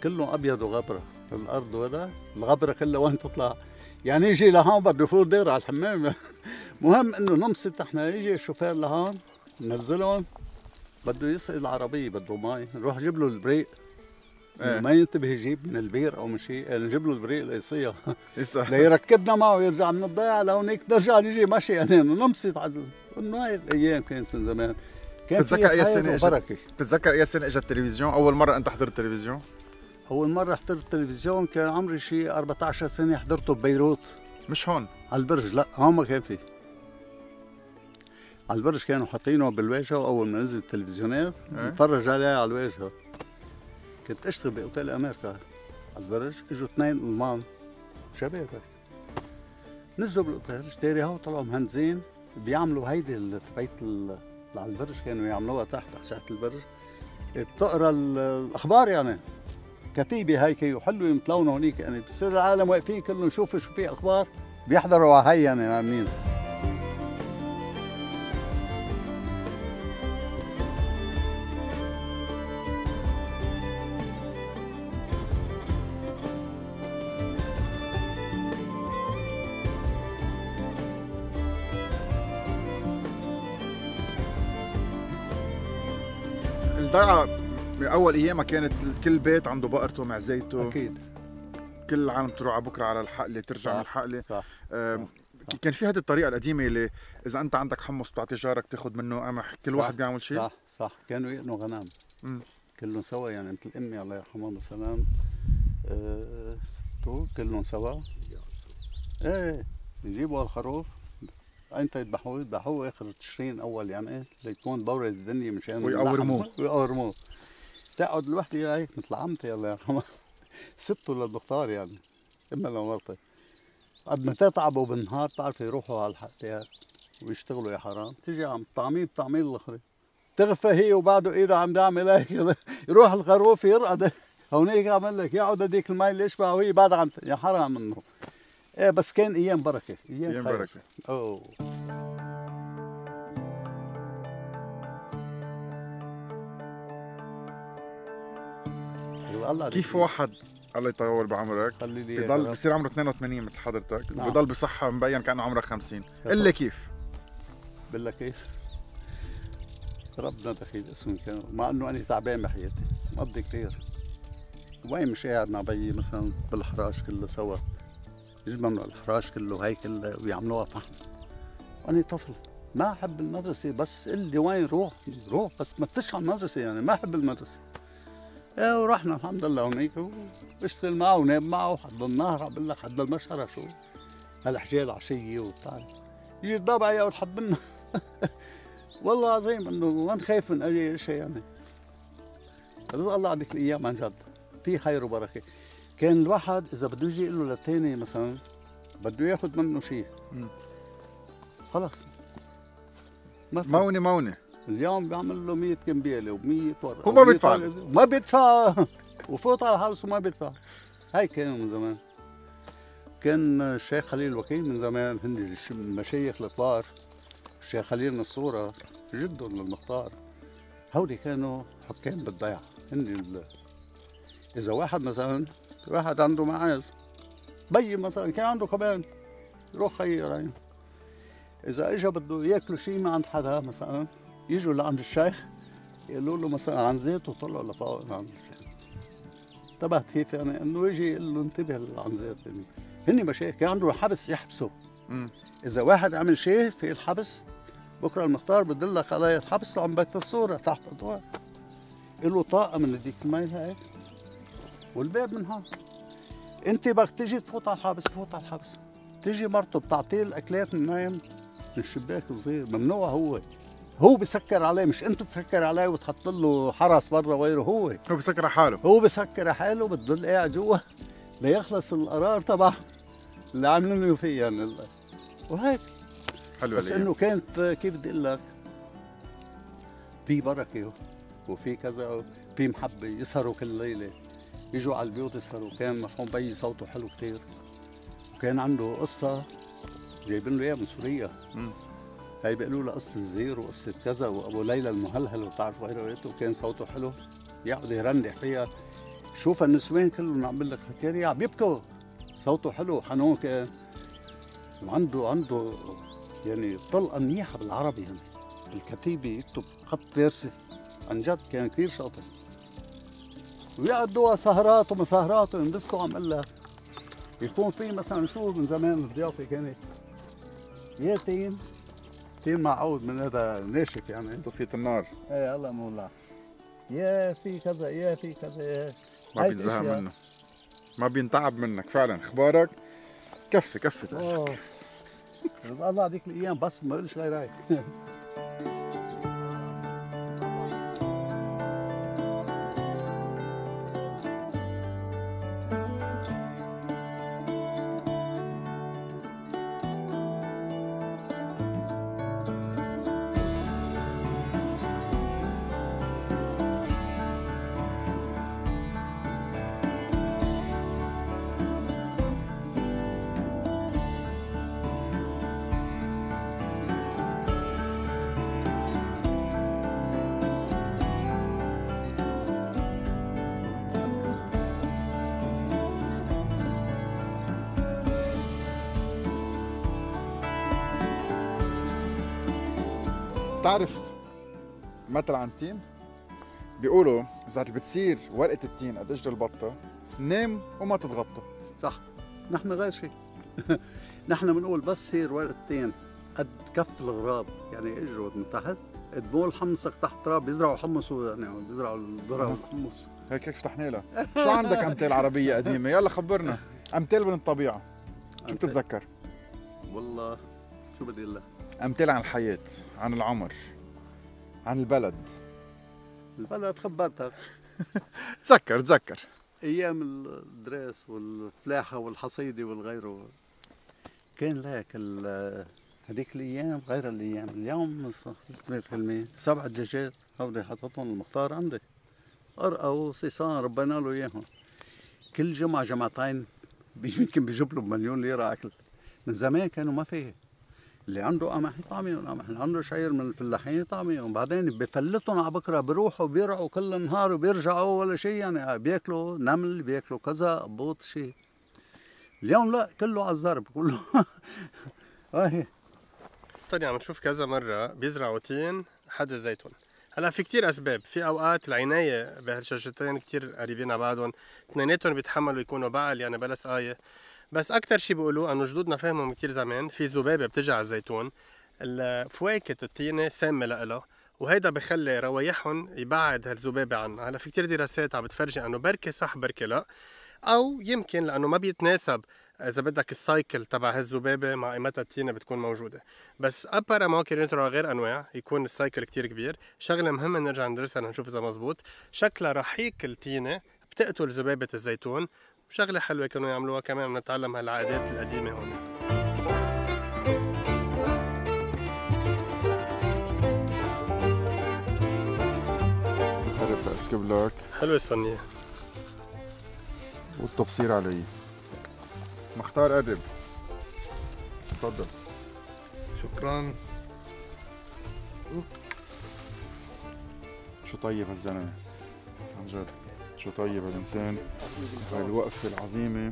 كلهم أبيض وغبرة. الأرض وهذا الغبرة كلها وين تطلع؟ يعني يجي لهون بده يفوت دير على الحمام. مهم إنه نمسك إحنا يجي الشوفير لهون ننزلهم. بده يسقي العربية بده مي نروح نجيب له البريق. إيه. ما ينتبه يجيب من البير أو من شيء نجيب له البريق ليصيها ليركبنا معه يرجع من الضيعة لهونيك. نرجع نجي مشي يعني نمسك على انه هاي الأيام كانت من زمان. كان بتتذكر سنة إجت؟ وبركة. بتتذكر أي سنه اجى التلفزيون؟ أول مرة أنت حضرت التلفزيون؟ أول مرة حضرت التلفزيون كان عمري شيء 14 سنة حضرته ببيروت. مش هون؟ على البرج لا هون ما كان في. على البرج كانوا حاطينه بالواجهة وأول ما نزل التلفزيونات إيه. نتفرج عليه على الواجهة. كنت اشتغل بأوتيل أمريكا. على البرج إجوا اثنين ألمان شباب. نزلوا بالأوتيل اشتري هو طلعوا مهندسين بيعملوا هيدي تبعت على البرج كانوا يعملوها تحت على ساحة البرج. بتقرأ ال- الأخبار يعني. كتيبة هيك وحلوه متلونه هونيك. يعني بصير العالم واقفين كلهم يشوفوا شو في أخبار بيحضروا على هي يعني عاملين. الضيعة من أول أيامها كانت كل بيت عنده بقرته مع زيته. أكيد. كل العالم تروح على بكرة على الحقلة ترجع صح. من الحقلة. صح آم، كان في هذه الطريقة القديمة اللي إذا أنت عندك حمص بتعطي جارك تاخذ منه قمح كل صح. واحد بيعمل شيء؟ صح صح. كانوا يقنوا غنم. كلهم سوا يعني مثل امي الله يرحمها مثلا ستو كلهم سوا. إيه يجيبوا الخروف انت يذبحوه يذبحوه اخر تشرين اول يعني إيه ليكون دورة الدنيا مشان ويقورموه. اللحم. ويقورموه تقعد لوحدي هيك مثل عمتي الله يرحمها سبته للدكتور يعني اما لمرتي قد ما تتعبوا بالنهار بتعرفوا يروحوا على الحقيقة ويشتغلوا يا حرام. تيجي عم طعمين بطعمين الاخرين تغفى هي وبعده إيده عم تعمل هيك. يروح الخروف يرقد. هونيك عمل لك يقعد هذيك المي اللي يشبع وهي بعد عم يا حرام منه إيه بس كان أيام بركة أيام, خير. بركة. أوه. الله. كيف واحد؟ الله يطول بعمرك. بضل. بصير عمره 82 مثل حضرتك. نعم. وبضل بصحة مبين كأنه عمره 50 يا إلا كيف؟ بقول لك كيف ربنا دخيل اسمه كان مع إنه أنا تعبان بحياتي. مقضي كثير وين مش قاعد مع بيي مثلا بالحراش كله سوا؟ يجمعوا الحراش كله هيك كله ويعملوها فحم. وأنا طفل ما أحب المدرسة بس قل لي وين روح؟ روح بس ما تفش على المدرسة يعني ما أحب المدرسة. إيه ورحنا الحمد لله هونيك واشتغل معه ونام معه حد النهر بقول لك حد المشهره شو؟ هالحجال عشية وبتاع. يجي الضابع يقعد حد منا والله العظيم إنه ما خايف من أي شيء يعني. رزق الله هذيك الأيام عن جد. في خير وبركة. كان الواحد إذا بده يجي يقول له للثاني مثلا بده ياخذ منه شيء. خلص. ما في. مونة مونة اليوم بيعمل له 100 كمبيله و100 ورقة. هو ما و100 بيدفع. ما بيدفع. وفوت على الحبس وما بيدفع. هاي كانوا من زمان. كان الشيخ خليل الوكيل من زمان هن المشايخ الكبار. الشيخ خليل نصورة جدهم للمختار. هودي كانوا حكام بالضيعة هن ال... إذا واحد مثلا واحد عنده معاز بي مثلا كان عنده كمان. روح خير يعني. إذا إجا بده يأكلوا شيء ما عند حدا مثلا يجوا لعند الشيخ يقولوا له مثلا عن زيت وطلعوا لفوق لعند الشيخ. انتبهت كيف يعني؟ إنه يجي يقول له انتبه عن زيت يعني. هن مشايخ كان عنده حبس يحبسه. إذا واحد عمل شيء في الحبس بكرة المختار بدلك على الحبس عم بيت الصورة تحت اضواء له طاقة من هذيك الميل هيك. والباب من هون. انت بدك تيجي تفوت على الحبس تفوت على الحبس. تيجي مرته بتعطيه الأكلات من نايم من الشباك الصغير ممنوع هو. هو بسكر عليه مش انت تسكر عليه وتحط له حرس برا وغيره هو. هو بسكر على حاله. هو بسكر حاله بتضل قاعد جوا. ليخلص القرار تبع اللي عاملينه فيه يعني. ال- وهيك. حلوة بس. إنه كانت كيف بدي أقول لك؟ في بركة وفي كذا في محبة يسهروا كل ليلة. يجوا على البيوت يسهروا. كان مرحوم بي صوته حلو كتير. وكان عنده قصة جايبين له إياها من سوريا. هي بيقولوا له قصة الزير وقصة كذا وأبو ليلى المهلهل وبتعرف غيره وكان صوته حلو. يقعد يرنح فيها شوف النسوان كلهم عم بقول لك فكري عم يبكوا صوته حلو. حنون كان وعنده عنده يعني طلقة منيحة بالعربي يعني. بالكتيبه يكتب خط فارسي. عن جد كان كثير شاطر. ويقعدوا سهرات ومسهرات وينبسطوا عم لك يكون في مثلا شو من زمان الضيافة كانت؟ يا تين. تين معقود من هذا ناشف يعني. طفية النار إيه الله مولع يا في كذا يا في كذا يا. ما بينزهق. منه. ما بينتعب منك فعلا. أخبارك؟ كفي كفي. الله هذيك الأيام بس ما قلش غير هيك بتعرف مثل عن التين بيقولوا إذا بتصير ورقة التين قد اجر البطه نام وما تتغطى. صح. نحن غير شيء نحن بنقول بس يصير ورقتين قد كف الغراب. يعني إجروا من تحت تبول حمصك تحت تراب بيزرعوا حمص يعني بيزرعوا الذره والحمص. هيك هيك فتحنا لها؟ شو عندك امثال عربية قديمة؟ يلا خبرنا. امثال من الطبيعة. شو بتتذكر؟ والله شو بدي أقول لك؟ امثال عن الحياة عن العمر عن البلد. البلد خبرتها تذكر تذكر. أيام الدراس والفلاحة والحصيدة والغيره. كان لك هذيك الأيام غير الأيام. اليوم اسمه فيلمي سبع دجاجات هودي حطتهم المختار عندي. ارقوا صيصان ربينا له إياهم. كل جمعة جمعتين يمكن بيجيب له بمليون ليرة أكل. من زمان كانوا ما فيه اللي عنده قمح يطعميهم قمح اللي عنده شعير من الفلاحين يطعميهم بعدين بفلتهم على بكرة بيروحوا بيرعوا كل النهار وبيرجعوا ولا شيء يعني بياكلوا نمل بياكلوا كذا قبوط شيء. اليوم لا كله على الضرب كله. هاي طيب عم نشوف كذا مرة بيزرعوا تين حد الزيتون هلا في كتير أسباب. في أوقات العناية بهالشجرتين كتير قريبين على بعضهم اثنيناتهم بيتحملوا يكونوا بعل يعني بلا سقاية. بس أكثر شيء بيقولوا إنه جدودنا فهمهم كتير زمان في ذبابة بتجي على الزيتون فواكه التينه سامة لها وهيدا بخلي روايحهم يبعد هالذبابة عنها. هلا في كتير دراسات عم بتفرجي إنه بركي صح بركي لا أو يمكن لأنه ما بيتناسب إذا بدك ال cycle تبع هالذبابة مع متى التينه بتكون موجودة. بس ابرا ممكن يزرعوا غير أنواع يكون ال cycle كتير كبير. شغلة مهمة نرجع ندرسها نشوف إذا مزبوط. شكلها رحيق التينه بتقتل ذبابة الزيتون وشغله حلوة كانوا يعملوها كمان بنتعلم هالعادات القديمة هون. اسكب لك حلوة الصينية. والتبصير علي. مختار قرب تفضل. شكرا. شو طيب هالزلمة؟ عن جد. شو طيب هالانسان هاي الوقفة العظيمة.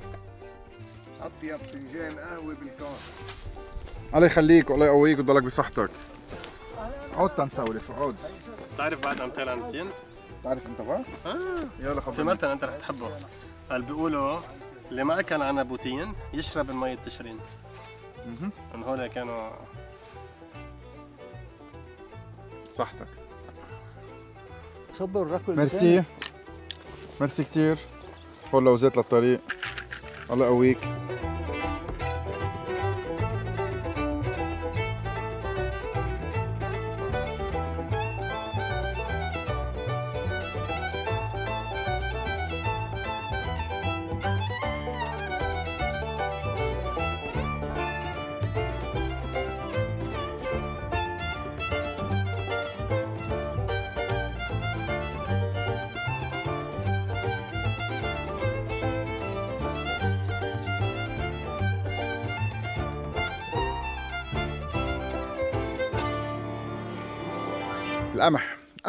أطيب فنجان قهوة بالكون الله يخليك والله يقويك وتضلك بصحتك. عود تنسولف عود. بتعرف بعد عن التين؟ بتعرف انت بقى؟ آه. يلا في خبرني مثل انت رح تحبه. قال بيقولوا اللي ما أكل عنبوتين يشرب المي التشرين. مهم. من هول كانوا صحتك. صبر الركوه ميرسي. ميرسي كتير خذ لو زيت للطريق الله يقويك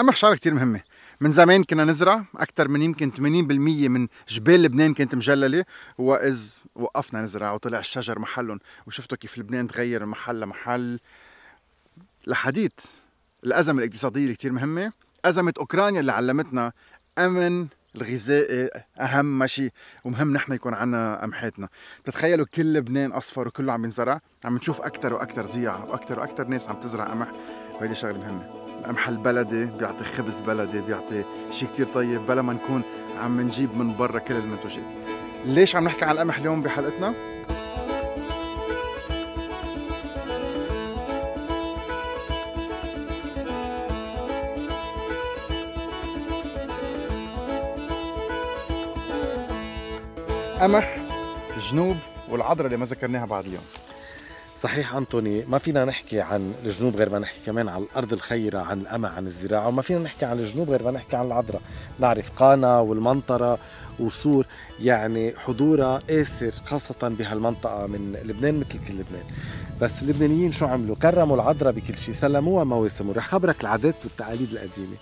قمح شغله كتير مهمة. من زمان كنا نزرع أكثر من يمكن 80% من جبال لبنان كانت مجللة واذ وقفنا نزرع وطلع الشجر محلهم. وشفتوا كيف لبنان تغير من محل لمحل. لحديث الأزمة الاقتصادية اللي كتير مهمة. أزمة أوكرانيا اللي علمتنا أمن الغذائي أهم شيء ومهم نحن يكون عنا قمحاتنا تتخيلوا كل لبنان أصفر وكله عم ينزرع؟ عم نشوف أكثر وأكثر ضيعه وأكثر وأكثر ناس عم تزرع قمح. وهيدي شغلة مهمة. القمح البلدي بيعطي خبز بلدي بيعطي شيء كتير طيب بلا ما نكون عم نجيب من برا كل المنتوجات ليش عم نحكي عن القمح اليوم بحلقتنا؟ قمح الجنوب والعذراء اللي ما ذكرناها بعد اليوم صحيح أنطوني ما فينا نحكي عن الجنوب غير ما نحكي كمان عن الأرض الخيرة عن القمع عن الزراعة وما فينا نحكي عن الجنوب غير ما نحكي عن العذراء. نعرف قانا والمنطرة وصور يعني حضورها قاسر خاصة بهالمنطقة من لبنان مثل كل لبنان. بس اللبنانيين شو عملوا؟ كرموا العذراء بكل شيء سلموها مواسم. ورح خبرك العادات والتقاليد القديمة.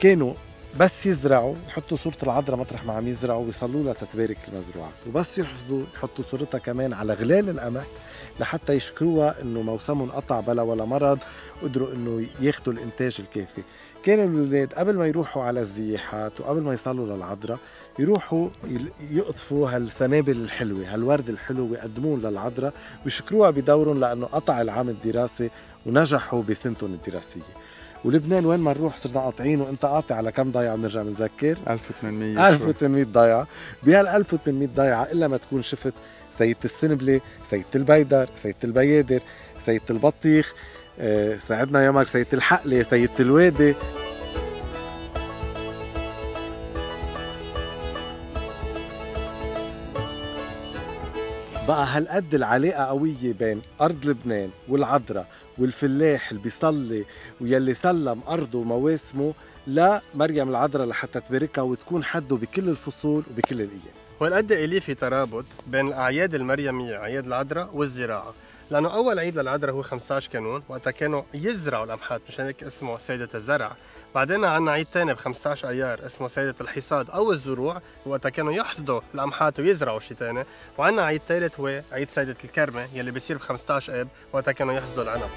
كانوا بس يزرعوا يحطوا صورة العذراء مطرح ما عم يزرعوا ويصلوا لها تتبارك المزروعات. وبس يحصدوا يحطوا صورتها كمان على غلال القمح. لحتى يشكروها إنه موسمهم قطع بلا ولا مرض قدروا إنه ياخذوا الإنتاج الكافي. كانوا الاولاد قبل ما يروحوا على الزياحات وقبل ما يصلوا للعذراء يروحوا يقطفوا هالسنابل الحلوة هالورد الحلو ويقدموه للعذراء ويشكروها بدورهم لأنه قطع العام الدراسي ونجحوا بسنتهم الدراسية. ولبنان وين ما نروح صرنا قاطعين وإنت قاطع على كم ضيعة بنرجع بنذكر؟ 1800 1800 ضيعة. بهال 1800 ضيعة إلا ما تكون شفت سيدة السنبلة سيدة البيدر سيدة البيادر سيدة البطيخ آه، ساعدنا يومك سيدة الحقلة سيدة الوادي. بقى هالقد العلاقة قوية بين أرض لبنان والعذراء والفلاح اللي بيصلي ويلي سلم أرضه ومواسمه لمريم العذراء لحتى تباركها وتكون حده بكل الفصول وبكل الأيام. والقد إليه في ترابط بين الأعياد المريمية أعياد العذراء والزراعة. لأنه أول عيد للعذراء هو 15 كانون وقتها كانوا يزرعوا القمحات مشان هيك؟ اسمه سيدة الزرع. بعدين عنا عيد تاني ب 15 أيار اسمه سيدة الحصاد أو الزروع وقتها كانوا يحصدوا القمحات ويزرعوا شيء تاني. وعنا عيد ثالث هو عيد سيدة الكرمة يلي بيصير ب 15 آب وقتها كانوا يحصدوا العنب.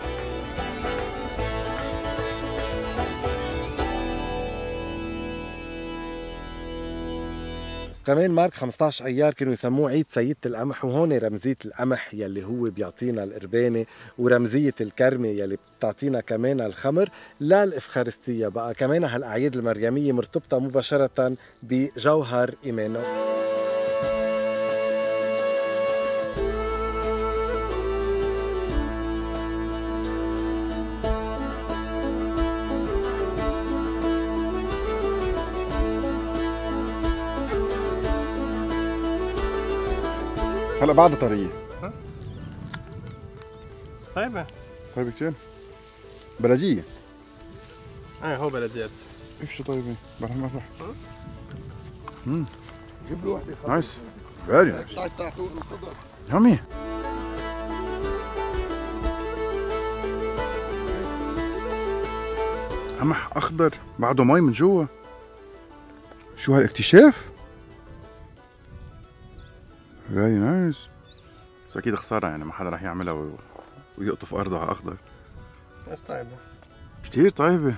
كمان مارك 15 أيار كانوا يسموه عيد سيدة القمح وهون رمزية القمح يلي هو بيعطينا القربانة ورمزية الكرمة يلي بتعطينا كمان الخمر للإفخارستية. بقى كمان هالأعياد المريمية مرتبطة مباشرة بجوهر إيمانه هلا بعدها طريه طيبه طيب كثير بلدية. إيه هو بلديات كيف شو طيبة؟ بروح مسح امم جيب له وحده nice. Very nice yummy قمح أخضر بعده مي من جوا. شو هالإكتشاف؟ very nice بس أكيد خسارة يعني ما حدا رح يعملها و... ويقطف أرضه على أخضر. بس طيبة. كتير طيبة.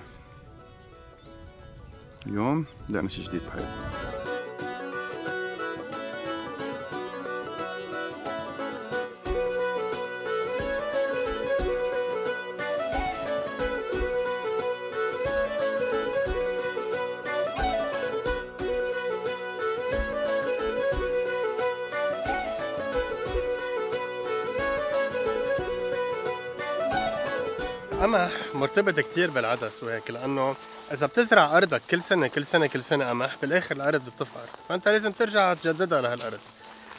اليوم بدأنا شي جديد بحياتنا. قمح مرتبط كتير بالعدس وهيك لأنه إذا بتزرع أرضك كل سنة كل سنة كل سنة قمح بالآخر الأرض بتفقر فأنت لازم ترجع تجددها لهالأرض.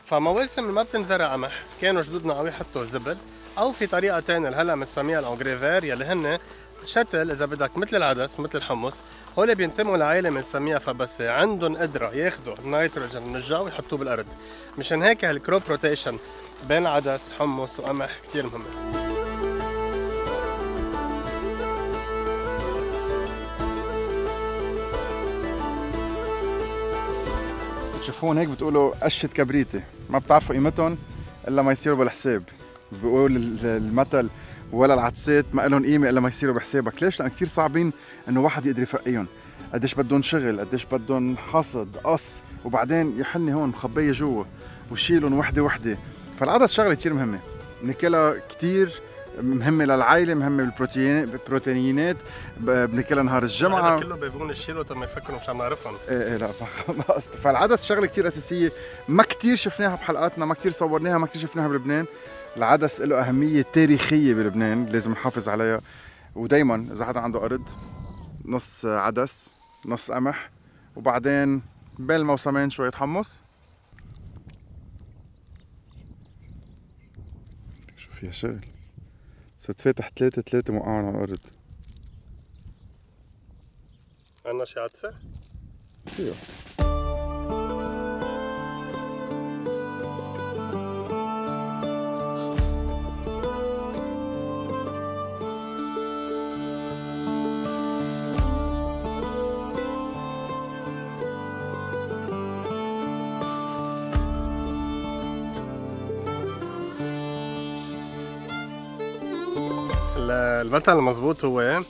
فمواسم ما بتنزرع قمح كانوا جدودنا أو يحطوا زبل أو في طريقة ثانية هلا بنسميها ال engrais vert يلي هن شتل إذا بدك مثل العدس ومثل الحمص هول بينتموا لعائله بنسميها fabacées عندهم قدرة ياخذوا النيتروجين من الجو ويحطوه بالأرض. مشان هيك هال crop rotation بين عدس حمص وقمح كتير مهمه بتشوفون هيك بتقولوا قشة كبريتة ما بتعرفوا قيمتهم إلا ما يصيروا بالحساب. بيقول ال- المثل ولا العدسات ما لهم قيمة إلا ما يصيروا بحسابك. ليش؟ لأن كثير صعبين إنه واحد يقدر يفقيهم. قديش بدهم شغل قديش بدهم حصد قص وبعدين يحني هون مخبية جوا وشيلهم وحدة وحدة. فالعدس شغلة كثير مهمة. بناكلها كثير مهمة للعائلة مهمة بالبروتين بالبروتينات بناكلها نهار الجمعة. هذا كله بيبون الشيلو ما يفكروا مش عم نعرفهم. إيه إيه لا قصدي فالعدس شغلة كتير أساسية. ما كتير شفناها بحلقاتنا ما كتير صورناها ما كتير شفناها بلبنان. العدس له أهمية تاريخية بلبنان لازم نحافظ عليها. ودائما إذا حدا عنده ارض نص عدس نص قمح وبعدين بين الموسمين شوية حمص. شو فيها شغل؟ صرت فاتح ثلاثة ثلاثة موقعين على الأرض عندنا شي عدسة؟ فيها المثل المزبوط هو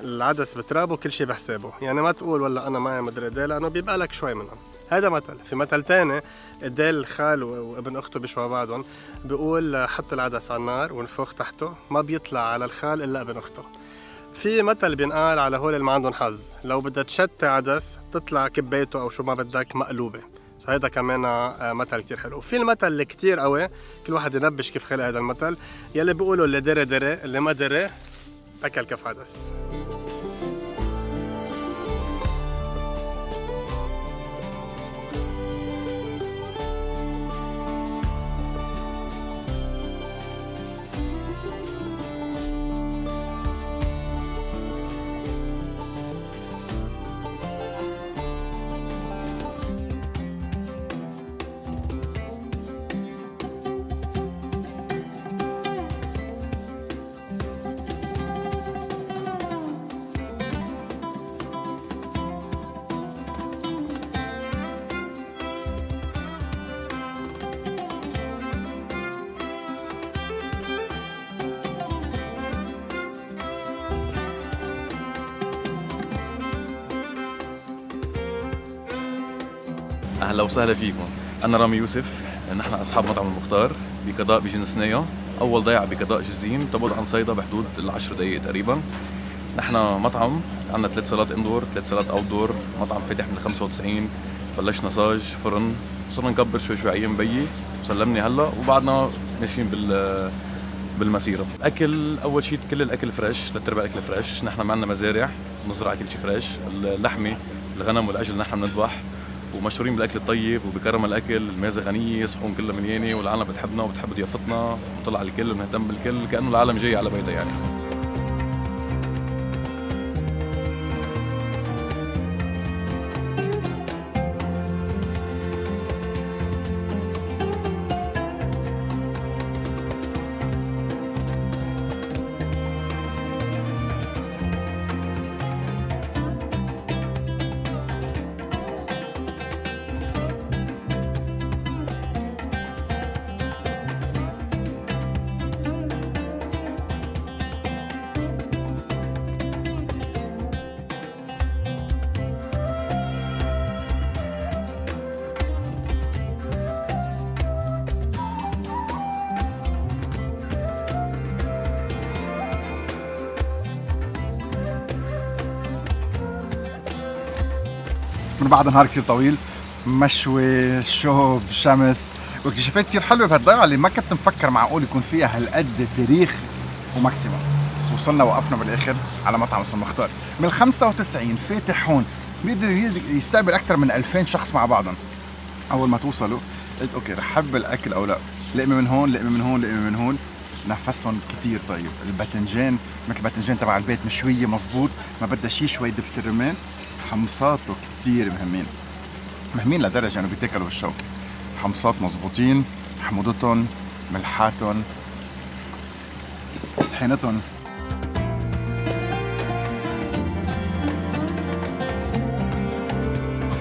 العدس بترابه كل شيء بحسابه. يعني ما تقول والله أنا معي مدري إيه لأنه بيبقى لك شوي منهم. هذا مثل. في مثل تاني قديه الخال و- وابن أخته بيشبهوا بعضهم بيقول حط العدس على النار وانفخ تحته ما بيطلع على الخال إلا ابن أخته. في مثل بينقال على هول اللي ما عندهم حظ. لو بدها تشتي عدس تطلع كبايته أو شو ما بدك مقلوبة. هذا كمان آه، مثل كتير حلو. في المثل اللي كتير قوي كل واحد ينبش كيف خلق هذا المثل. يلي بيقولوا اللي دري دري اللي ما دري اكل كف عدس وسهلا فيكم. أنا رامي يوسف. نحن أصحاب مطعم المختار بقضاء بجنسنايا أول ضيعه بقضاء جزين تبعد عن صيدا بحدود العشر دقائق تقريبا. نحن مطعم عندنا ثلاث صالات indoor ثلاث صالات outdoor مطعم فاتح من 95 بلشنا صاج فرن. صرنا نكبر شوي شوي أيام بيي. وسلمني هلا وبعدنا ماشيين بال بالمسيرة. أكل أول شيء كل الأكل fresh ثلاث الأكل fresh نحن ما عندنا مزارع نزرع كل شيء فريش اللحمة الغنم والعجل نحن بنذبح. ومشهورين بالأكل الطيب وبكرم الأكل الميزة غنية صحون كلها مليانه والعالم بتحبنا وبتحب ضيافتنا بنطلع على الكل وبنهتم بالكل كأنه العالم جاي على بيتها يعني. بعد نهار كثير طويل مشوي شوب شمس واكتشافات كثير حلوة بهالضيعه اللي ما كنت مفكر معقول يكون فيها هالقد تاريخ وماكسيموم. وصلنا وقفنا بالآخر على مطعم اسمه المختار. من 95 فاتح هون. بيقدر يستقبل أكثر من 2000 شخص مع بعضهم. أول ما توصلوا قلت أوكي رح حب الأكل أو لا. لقمه من هون لقمه من هون لقمه من هون. نفسهم كتير طيب. الباذنجان مثل الباذنجان تبع البيت مشوية مزبوط ما بدها شي شوي دبس الرمان. حمصاته كتير مهمين. مهمين لدرجة إنه بيتاكلوا بالشوكة. حمصات مزبوطين حموضتهم ملحاتهم طحينتهم.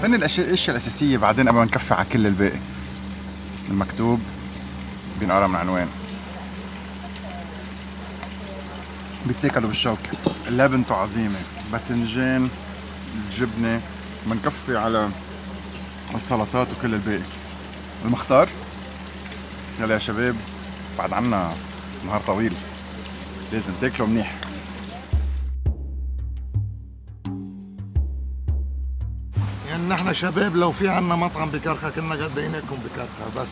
هن الاشياء الأشياء الأساسية بعدين قبل ما نكفي على كل الباقي. المكتوب بينقرا من عنوان. بيتاكلوا بالشوكة. لبنته عظيمه باذنجان الجبنة بنكفي على السلطات وكل الباقي المختار؟ يلا يا شباب بعد عنا نهار طويل. لازم تاكلوا منيح. يعني نحن شباب لو في عنا مطعم بكرخة كنا غديناكم بكرخة بس.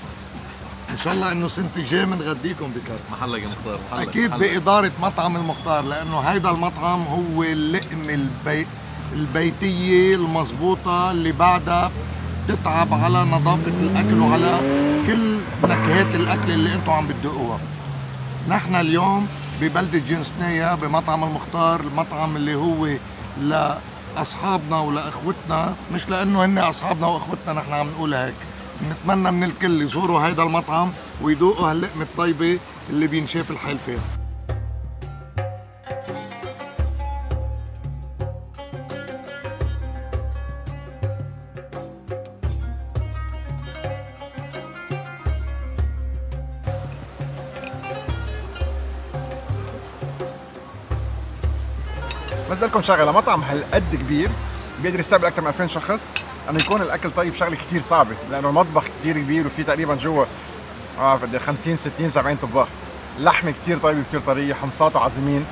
إن شاء الله إنه سنة جاي بنغديكم بكرخة. محلك يا مختار محلك أكيد محلك. بإدارة مطعم المختار لأنه هيدا المطعم هو اللقمة البي... البيتية المضبوطة اللي بعدها بتتعب على نظافة الأكل وعلى كل نكهات الأكل اللي أنتم عم بتدوقوها نحن اليوم ببلدة جنسنية بمطعم المختار المطعم اللي هو لأصحابنا ولأخوتنا مش لأنه هن أصحابنا وأخوتنا نحن عم نقول هيك. نتمنى من الكل يزوروا هيدا المطعم ويذوقوا هاللقمة الطيبة اللي بينشاف الحال فيها بس لكم شغله مطعم هالقد كبير بيقدر يستقبل أكثر من 2000 شخص. إنه يكون الأكل طيب شغلة كثير صعبة لأنه المطبخ كثير كبير وفي تقريبا جوا قد إيه 50 60 70 طباخ. اللحمه كثير طيبة كثير طرية حمصاته عظيمين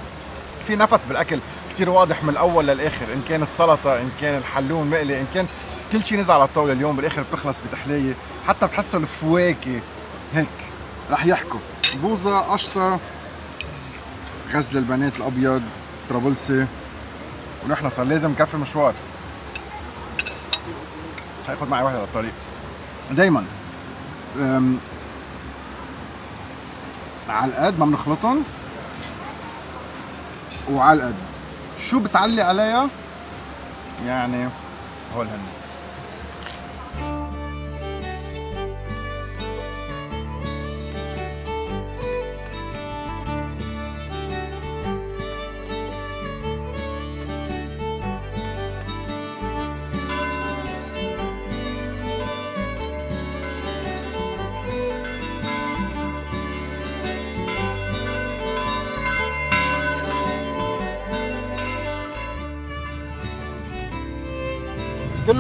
في نفس بالأكل كثير واضح من الأول للآخر. إن كان السلطة إن كان الحلوم مقلي إن كان كل شيء نزل على الطاولة اليوم بالآخر بتخلص بتحلية. حتى بتحسوا الفواكه هيك رح يحكوا. بوظه قشطة. غزل البنات الأبيض طرابلسي ونحن صار لازم نكفي مشوار. هاخد معي واحد على الطريق. دايما على القد ما بنخلطهم وعلى القد. شو بتعلي عليها يعني هول هن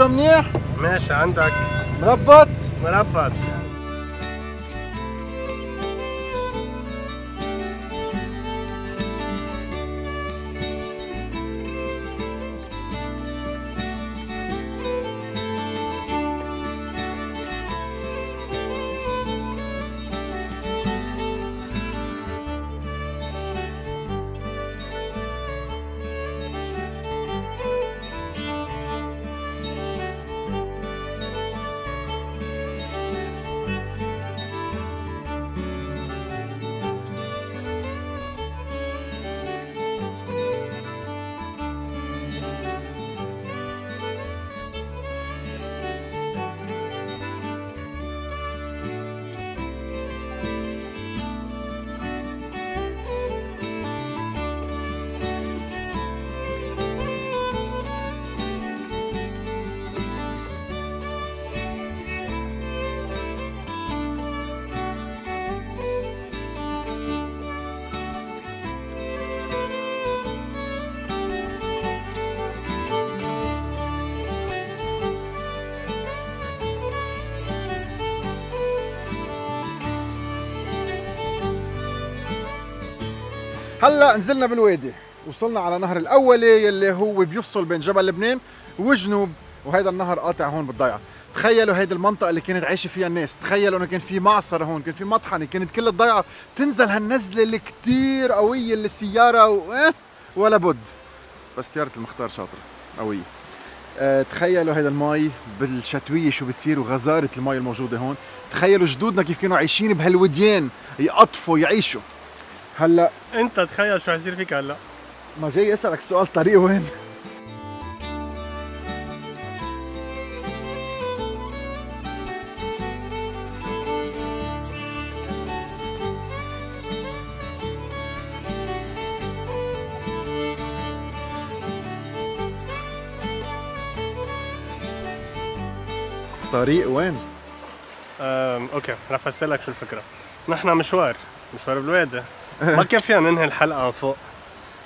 كله منيح؟ ماشي عندك. مربط؟ مربط. هلا نزلنا بالوادي. وصلنا على نهر الاولي يلي هو بيفصل بين جبل لبنان وجنوب وهيدا النهر قاطع هون بالضيعة. تخيلوا هيدي المنطقة اللي كانت عايشة فيها الناس، تخيلوا إنه كان في معصرة هون، كان في مطحنة، كانت كل الضيعة تنزل هالنزلة اللي كتير قوية اللي السيارة و... آه ولا بد. بس سيارة المختار شاطرة قوية. أه تخيلوا هيدا المي بالشتوية شو بصير وغزارة المي الموجودة هون، تخيلوا جدودنا كيف كانوا عايشين بهالوديان يقطفوا يعيشوا. هلا انت تخيل شو حيصير فيك هلا ما جاي أسألك سؤال طريق وين؟ طريق وين؟ أوكي رح أفسر لك شو الفكرة نحن مشوار مشوار بالوادي ما كان فينا ننهي الحلقة فوق.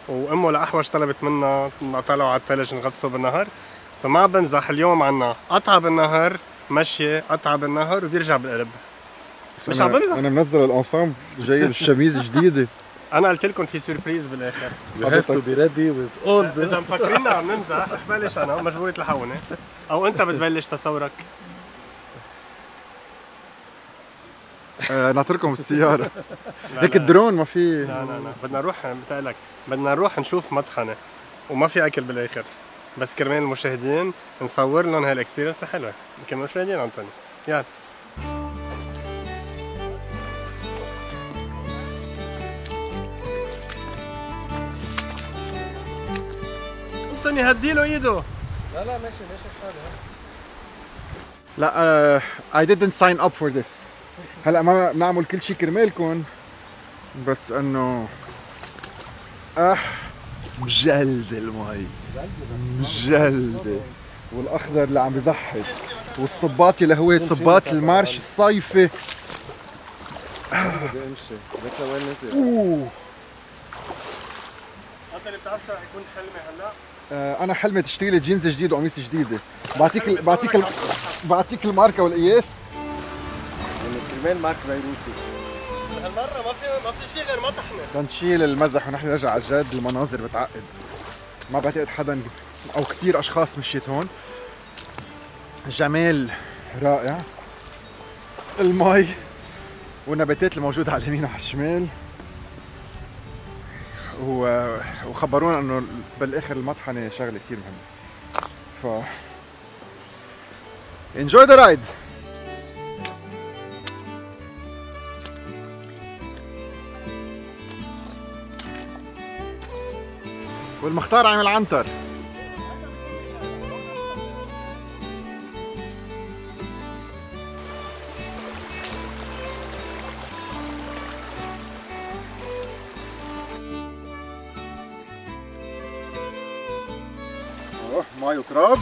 وأمه لأحوج طلبت منا نطلعوا على الثلج نغطسوا بالنهر فما بمزح اليوم عنا قطعه بالنهر مشي قطعه بالنهر وبيرجع بالقلب. مش عم بمزح أنا منزل الأنسامبل جايب الشميز جديدة. أنا قلت لكم في سوربريز بالآخر. You have to be ready with all إذا مفكريننا عم نمزح بلش أنا مجبورة الحونه أو أنت بتبلش تصورك آه ناطركم بالسياره هيك الدرون ما في لا لا لا. بدنا نروح بتقلك. بدنا نروح نشوف مطحنة. وما في أكل بالآخر. بس كرمال المشاهدين نصور لهم هال experience الحلوه كرمال المشاهدين أنطوني. يلا. أنطوني هديله إيده. لا لا ماشي ماشي حالي لا آه I didn't sign up for this. هلا ما بنعمل كل شيء كرمالكم بس إنه آه مجلد المي مجلدة والأخضر اللي عم بيزحط والصباط اللي هو صباط المارش الصيفي. بدي امشي انت اللي بتعرف شو يكون حلمي هلا آه، أنا حلمي تشتري لي جينز جديد وقميص جديدة. بعطيك بعطيك بعطيك الماركة والقياس. كرمال مارك بيروتي؟ هالمرة ما في ما في شيء غير مطحنه تنشيل المزح ونحن نرجع على الجد المناظر بتعقد. ما بعتقد حدا أو كثير أشخاص مشيت هون. جمال رائع. المي والنباتات الموجودة على اليمين وعلى الشمال. و... وخبرونا إنه بالآخر المطحنة شغلة كثير مهمة. ف enjoy the ride! والمختار عامل عنتر. مي وتراب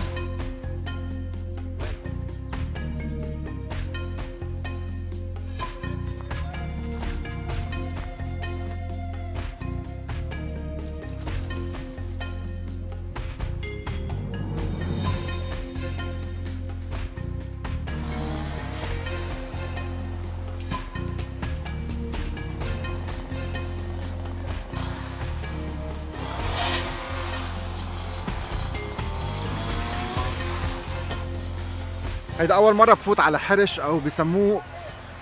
هيدا أول مرة بفوت على حرش أو بسموه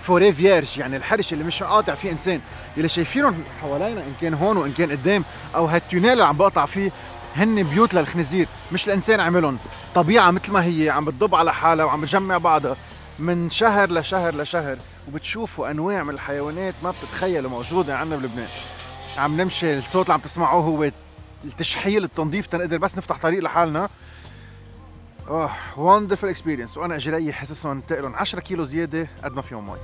forêt vierge يعني الحرش اللي مش قاطع فيه إنسان. اللي شايفينهم حوالينا إن كان هون وإن كان قدام أو هال tunnel اللي عم بقطع فيه هن بيوت للخنازير مش الانسان عملهم. طبيعة مثل ما هي عم بتضب على حالها وعم بتجمع بعضها. من شهر لشهر لشهر وبتشوفوا أنواع من الحيوانات ما بتتخيلوا موجودة عندنا بلبنان. عم نمشي الصوت اللي عم تسمعوه هو التشحيل التنظيف تنقدر بس نفتح طريق لحالنا. أوه wonderful experience وأنا أجري حاسسهم تقلن 10 كيلو زيادة قد ما فيهم مي.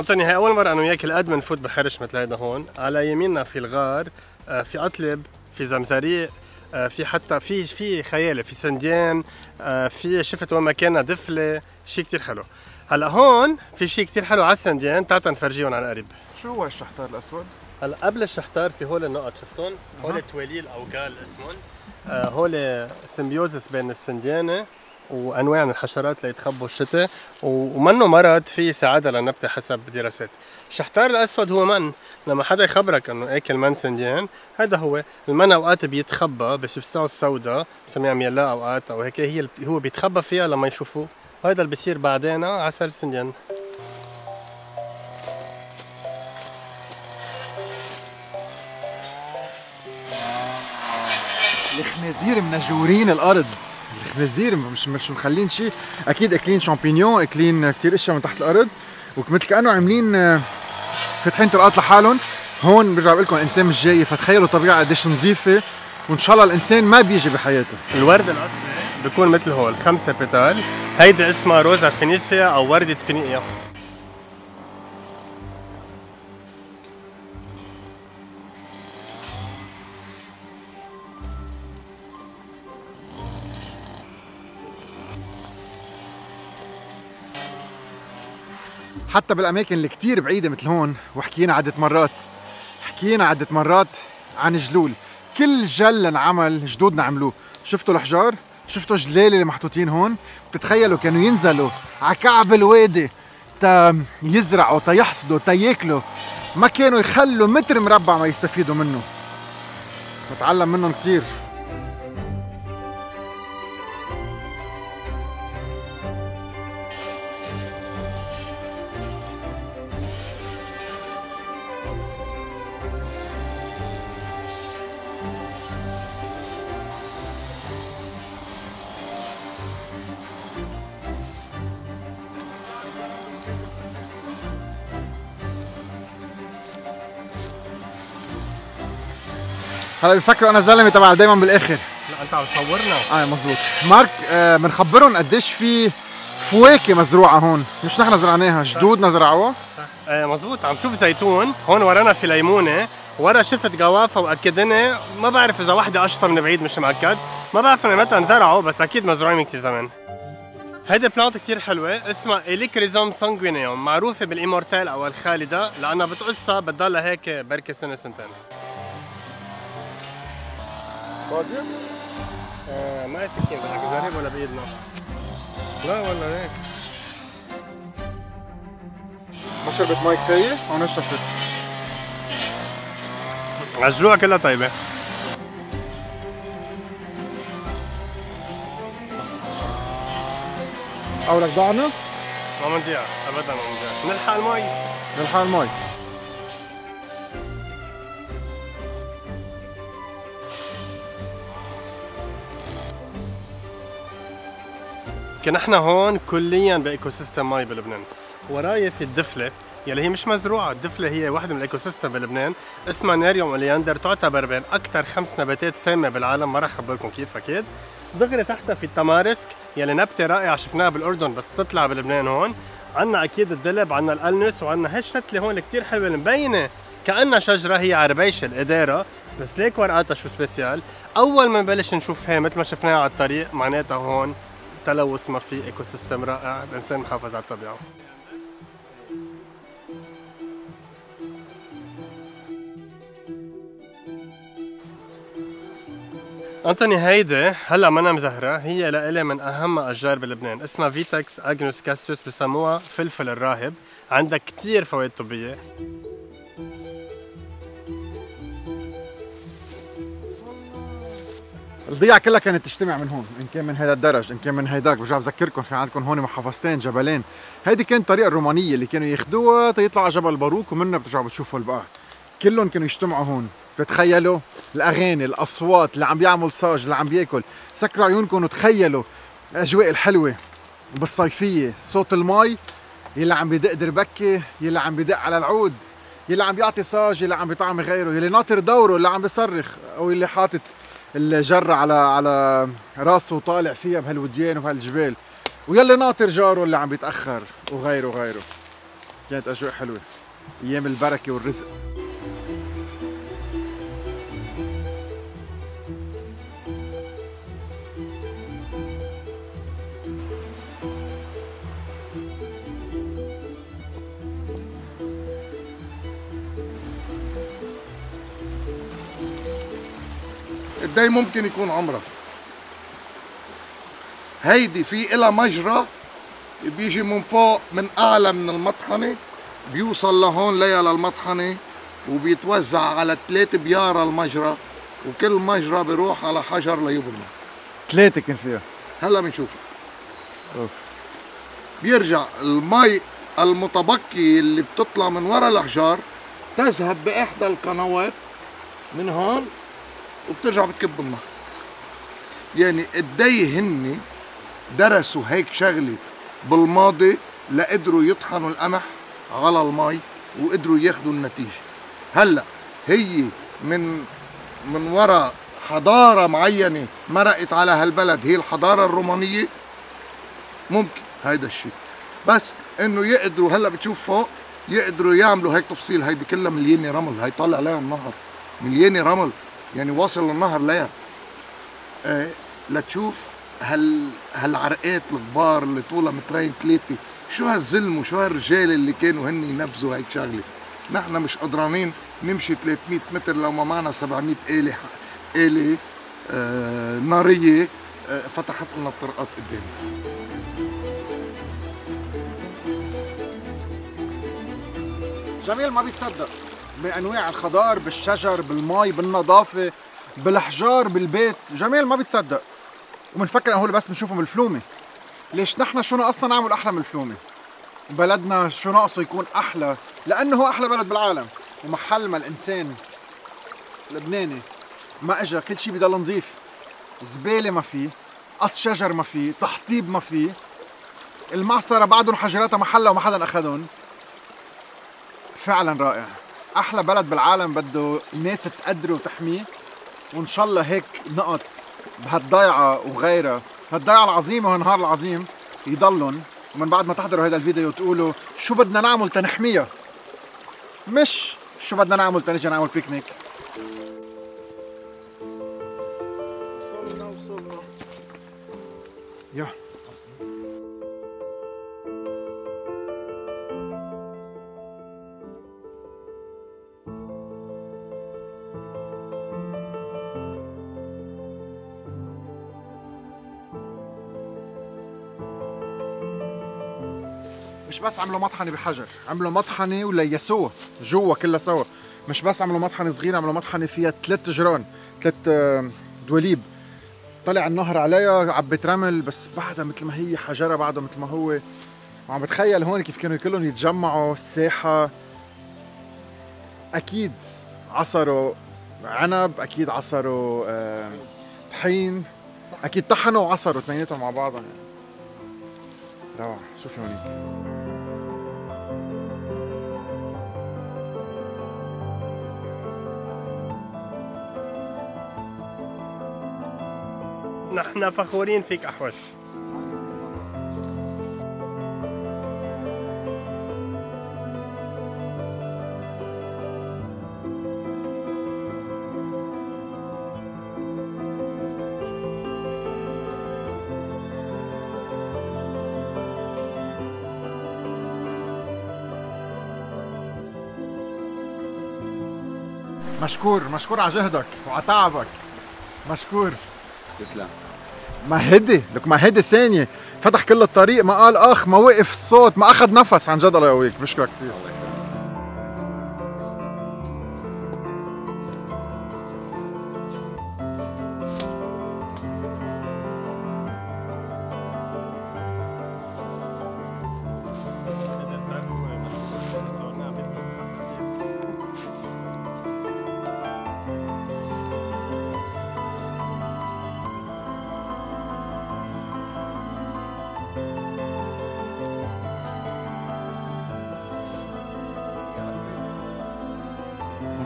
انطوني هي أول مرة أنا وياك القد بنفوت بحرش مثل هيدا هون. على يميننا في الغار آه، في أطلب في زمزريق آه، في حتى في في خيالي في سنديان آه، في شفت وين ما كان دفلة شيء كتير حلو. هلأ هون في شيء كتير حلو على السنديان تعال نفرجيهم عن قريب شو هو الشحطار الأسود؟ هلأ قبل الشحتار في هول النقط شفتون؟ هول تواليل أو قال اسمهم. هول سيمبيوزس بين السنديانه وأنواع من الحشرات اللي يتخبوا الشتاء ومنه مرض في سعادة للنبته حسب دراسات. الشحتار الأسود هو من؟ لما حدا يخبرك إنه أكل من سنديان هذا هو. المن أوقات بيتخبى بسبستانس سوداء بسميها ميلا أوقات أو هيك هي هو بيتخبى فيها لما يشوفوه. وهذا اللي بيصير بعدين عسل سنديان. الخنازير منجورين الأرض. الخنازير مش مش مخلين شيء أكيد أكلين شامبينيون أكلين كثير أشياء من تحت الأرض. ومثل كأنه عاملين آه، فاتحين طرقات لحالهم. هون برجع بقول لكم الإنسان مش جاي فتخيلوا الطبيعه قديش نظيفة. وإن شاء الله الإنسان ما بيجي بحياته. الورد الاصلي بيكون مثل هول خمسة بيتال. هيدي اسمها روزا فينيسيا أو وردة فينيقيا حتى بالأماكن اللي كثير بعيدة مثل هون وحكينا عدة مرات حكينا عدة مرات عن جلول. كل جل انعمل جدودنا عملوه شفتوا الحجار؟ شفتوا جلال اللي محطوطين هون؟ بتتخيلوا كانوا ينزلوا على كعب الوادي تا يزرعوا تا يحصدوا تا ياكلوا. ما كانوا يخلوا متر مربع ما يستفيدوا منه. بتعلم منهم كثير هلا بفكروا أنا زلمه تبع دايما بالآخر. لا أنت عم تصورنا. آه مزبوط مارك آه بنخبرهم قديش في فواكه مزروعة هون؟ مش نحن زرعناها جدودنا زرعوها آه مزبوط عم شوف زيتون. هون ورانا في ليمونة. ورا شفت جوافة وأكي دنيا ما بعرف إذا وحدة اشطر من بعيد مش مأكد. ما بعرف متى انزرعوا بس أكيد مزروعين من كثير زمان. هيدي plant كتير حلوة. اسمها Helichrysum sanguineum معروفة بال immortelle أو الخالدة لأنها بتقصها بتضلها هيك بركة سنة سنتين. فاضية؟ آه معي سكين بدك نجرب ولا بإيدنا؟ لا ولا ما شربت مي كفاية؟ نشفت عالجروع كلها طيبة. أو لك ضعنا ما بنضيع أبدا ما بنضيع نلحق المي. للحال مي كنا إحنا هون كليا ب ecosystem مي بلبنان. وراي في الدفلة يلي هي مش مزروعة الدفلة هي واحدة من ال ecosystem بلبنان اسمها Nerium oleander تعتبر بين أكثر خمس نباتات سامة بالعالم. ما رح أخبركم كيف أكيد. دغري تحتها في ال tamarisk يلي نبتة رائعة شفناها بالأردن بس بتطلع بلبنان هون. عنا أكيد الدلب عنا ال Alnus وعنا هالشتلة هون كثير حلوة مبينه كأنها شجرة هي عربيشه ال Hedera بس ليك ورقاتها شو spécial. أول ما نبلش نشوف هي مثل ما شفناها على الطريق معناتها هون تلوث ما في ecosystem رائع الإنسان محافظ على الطبيعة. انطوني هيدي هلا منا مزهره هي لإلي من أهم أشجار بلبنان اسمها Vitex agnus-castus بسموها فلفل الراهب عندها كتير فوائد طبية. الضيعة كلها كانت تجتمع من هون إن كان من هذا الدرج إن كان من هيداك برجع بذكركم في عندكم هون محافظتين جبلين. هيدي كانت الطريقة الرومانية اللي كانوا ياخذوها تيطلعوا على جبل باروك ومنها بترجعوا بتشوفوا البقع كلهم كانوا يجتمعوا هون. بتخيلوا الأغاني الأصوات اللي عم بيعمل صاج اللي عم بيأكل. سكروا عيونكم وتخيلوا الأجواء الحلوة بالصيفية. صوت المي يلي عم بدق دربكة يلي عم بدق على العود يلي عم بيعطي صاج يلي عم بيطعم غيره يلي ناطر دوره اللي عم بيصرخ أو اللي حاطط الجرة على على راسه وطالع فيها بهالوديان وبهالجبال. ويلي ناطر جاره اللي عم بيتأخر وغيره وغيره. كانت أجواء حلوة. أيام البركة والرزق. قدي ممكن يكون عمرها هيدي في إلها مجرى بيجي من فوق من أعلى من المطحنة بيوصل لهون ليا للمطحنة وبيتوزع على ثلاث بيارة المجرى وكل مجرى بيروح على حجر ليبرمه ثلاثة كان فيها. هلا بنشوف. أوف. بيرجع المي المتبقي اللي بتطلع من وراء الأحجار تذهب بإحدى القنوات من هون وبترجع بتكب النهر يعني قدي هن درسوا هيك شغلة بالماضي لقدروا يطحنوا القمح على المي وقدروا ياخذوا النتيجة. هلأ هي من من وراء حضارة معينة مرقت على هالبلد هي الحضارة الرومانية؟ ممكن هيدا الشيء. بس إنه يقدروا هلأ بتشوف فوق يقدروا يعملوا هيك تفصيل. هيدي كلها مليانه رمل هي طالع عليها النهر. مليانه رمل. يعني واصل للنهر ليها إيه لتشوف هال هالعرقات الكبار اللي طولها مترين ثلاثة شو هالظلم وشو هالرجال اللي كانوا هن ينفذوا هيك شغله نحن مش قدرانين نمشي 300 متر لو ما معنا 700 آلة آلة آه نارية آه فتحت لنا الطرقات قدامنا. جميل ما بيتصدق. من انواع الخضار بالشجر بالمي بالنظافة بالحجار بالبيت. جميل ما بيتصدق إنه هو بس بنشوفه من الفلومة. ليش نحن شو ناقصنا نعمل أحلى من الفلومة؟ بلدنا شو ناقصه يكون أحلى؟ لأنه هو أحلى بلد بالعالم. ومحل ما الإنسان اللبناني ما اجى كل شيء بضل نظيف. زبالة ما في قص شجر ما في تحطيب ما في. المعصرة بعدهم حجراتها محلها وما حدا أخذهم. فعلا رائع. أحلى بلد بالعالم بده الناس تقدره وتحميه. وإن شاء الله هيك نقط بهالضيعة وغيرها. هالضيعة العظيمة وهالنهار العظيم يضلن. ومن بعد ما تحضروا هذا الفيديو تقولوا شو بدنا نعمل تنحميها. مش شو بدنا نعمل تنجي نعمل بيكنيك مش بس عملوا مطحنة بحجر عملوا مطحنة وليسوها جوا كلها سوا. مش بس عملوا مطحنة صغيرة عملوا مطحنة فيها ثلاث جيران ثلاث آه، دواليب. طلع النهر عليها عبت رمل بس بعدها مثل ما هي حجرها بعدها مثل ما هو. وعم بتخيل هون كيف كانوا كلهم يتجمعوا الساحة. أكيد عصروا عنب أكيد عصروا آه، طحين. أكيد طحنوا وعصروا اثنيناتهم مع بعضهم. روعة. شوفي هونيك؟ نحن فخورين فيك احوش مشكور مشكور على جهدك وعلى تعبك. مشكور. تسلم. ما هدي لك ما هدي ثانية. فتح كل الطريق ما قال أخ ما وقف الصوت ما أخذ نفس. عن جد الله يقويك بشكرك كثير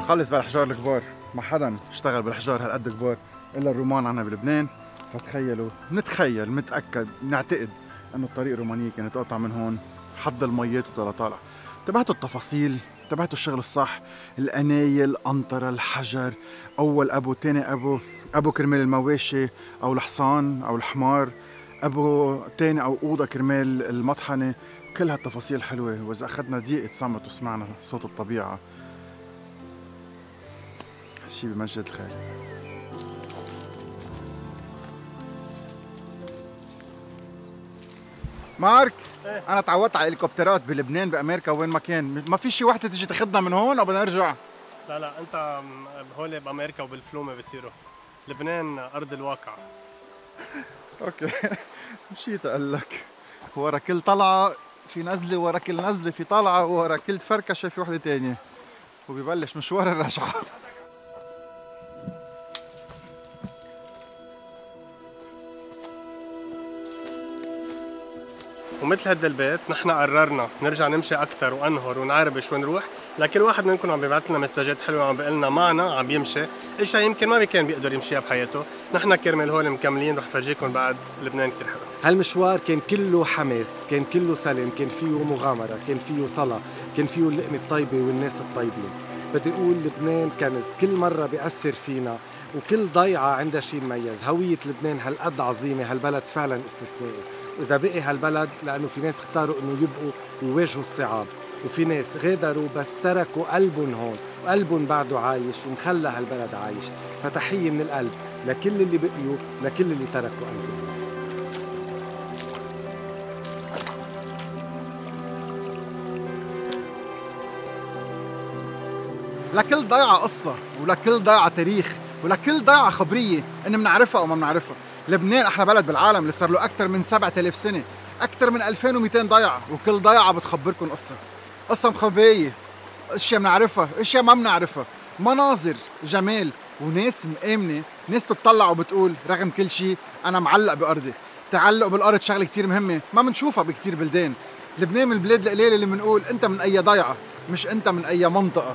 ونخلص بالحجار الكبار. ما حدا اشتغل بالحجار هالقد كبار إلا الرومان عنا بلبنان. فتخيلوا نتخيل متاكد نعتقد إنه الطريق الرومانية كانت تقطع من هون حد الميات وطلع طالع. تبعتوا التفاصيل تبعتوا الشغل الصح القنايل القنطرة الحجر أول أبو تاني أبو أبو كرمال المواشي أو الحصان أو الحمار أبو تاني أو أوضة كرمال المطحنة. كل هالتفاصيل حلوة وإذا أخذنا دقيقة صمت وسمعنا صوت الطبيعة. شي بمجد الخالي مارك إيه؟ أنا تعودت على الهليكوبترات بلبنان بأمريكا وين ما كان. ما في شي وحدة تيجي تاخذنا من هون أو بدنا نرجع لا لا أنت هول بأمريكا وبالفلومة بصيروا. لبنان أرض الواقع. أوكي. مشيت أقول لك. ورا كل طلعة في نزلة ورا كل نزلة في طلعة ورا كل فركشة في وحدة ثانية وبيبلش مشوار الرجعة. ومثل هذا البيت نحن قررنا نرجع نمشي أكثر وأنهر ونعربش ونروح لكل واحد منكم عم بيبعث لنا مساجات حلوة عم بيقول لنا معنا عم بيمشي اشياء يمكن ما كان بيقدر يمشيها بحياته. نحن كرمال هول مكملين رح فرجيكم بعد لبنان كثير حلو. هالمشوار كان كله حماس كان كله سلام كان فيه مغامرة كان فيه صلاة كان فيه اللقمة الطيبة والناس الطيبين. بدي أقول لبنان كنز كل مرة بيأثر فينا وكل ضيعة عندها شيء مميز. هوية لبنان هالقد عظيمة هالبلد فعلا استثنائي. وإذا بقي هالبلد لأنه في ناس اختاروا إنه يبقوا ويواجهوا الصعاب وفي ناس غادروا بس تركوا قلبهم هون وقلبهم بعده عايش ومخلى هالبلد عايش. فتحية من القلب لكل اللي بقيوا لكل اللي تركوا قلبهم. لكل ضيعة قصة ولكل ضيعة تاريخ ولكل ضيعة خبرية إن بنعرفها أو ما بنعرفها لبنان أحلى بلد بالعالم اللي صار له أكثر من 7000 سنة أكثر من 2200 ضيعة وكل ضيعة بتخبركم قصة. قصة مخبية أشياء بنعرفها أشياء ما بنعرفها مناظر جمال وناس مآمنة ناس بتطلع وبتقول رغم كل شيء أنا معلق بأرضي. تعلق بالأرض شغلة كتير مهمة ما بنشوفها بكتير بلدان. لبنان من البلاد القليلة اللي بنقول أنت من أي ضيعة مش أنت من أي منطقة.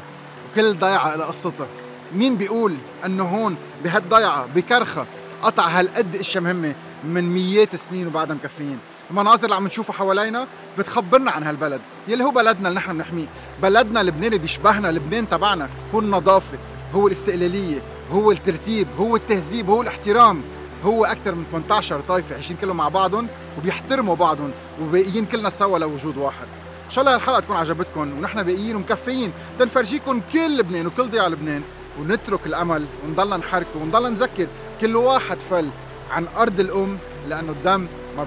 وكل ضيعة لها قصتها. مين بيقول أنه هون بهالضيعة بكرخة قطع هالقد إشياء مهمة من ميات السنين وبعدها مكفيين. المناظر اللي عم نشوفها حوالينا بتخبرنا عن هالبلد. يلي هو بلدنا اللي نحن بنحميه. بلدنا لبنان اللي بيشبهنا لبنان تبعنا. هو النظافة هو الاستقلالية هو الترتيب هو التهذيب هو الاحترام. هو أكثر من 18 طائفة عايشين كلهم مع بعضهم وبيحترموا بعضهم وباقيين كلنا سوا لوجود واحد. إن شاء الله هالحلقة تكون عجبتكم ونحن باقيين ومكفيين. تنفرجيكم كل لبنان وكل ضياع لبنان ونترك الأمل ونضلنا نحرك ونضلنا نذكر كل واحد فل عن أرض الأم لأنه الدم ما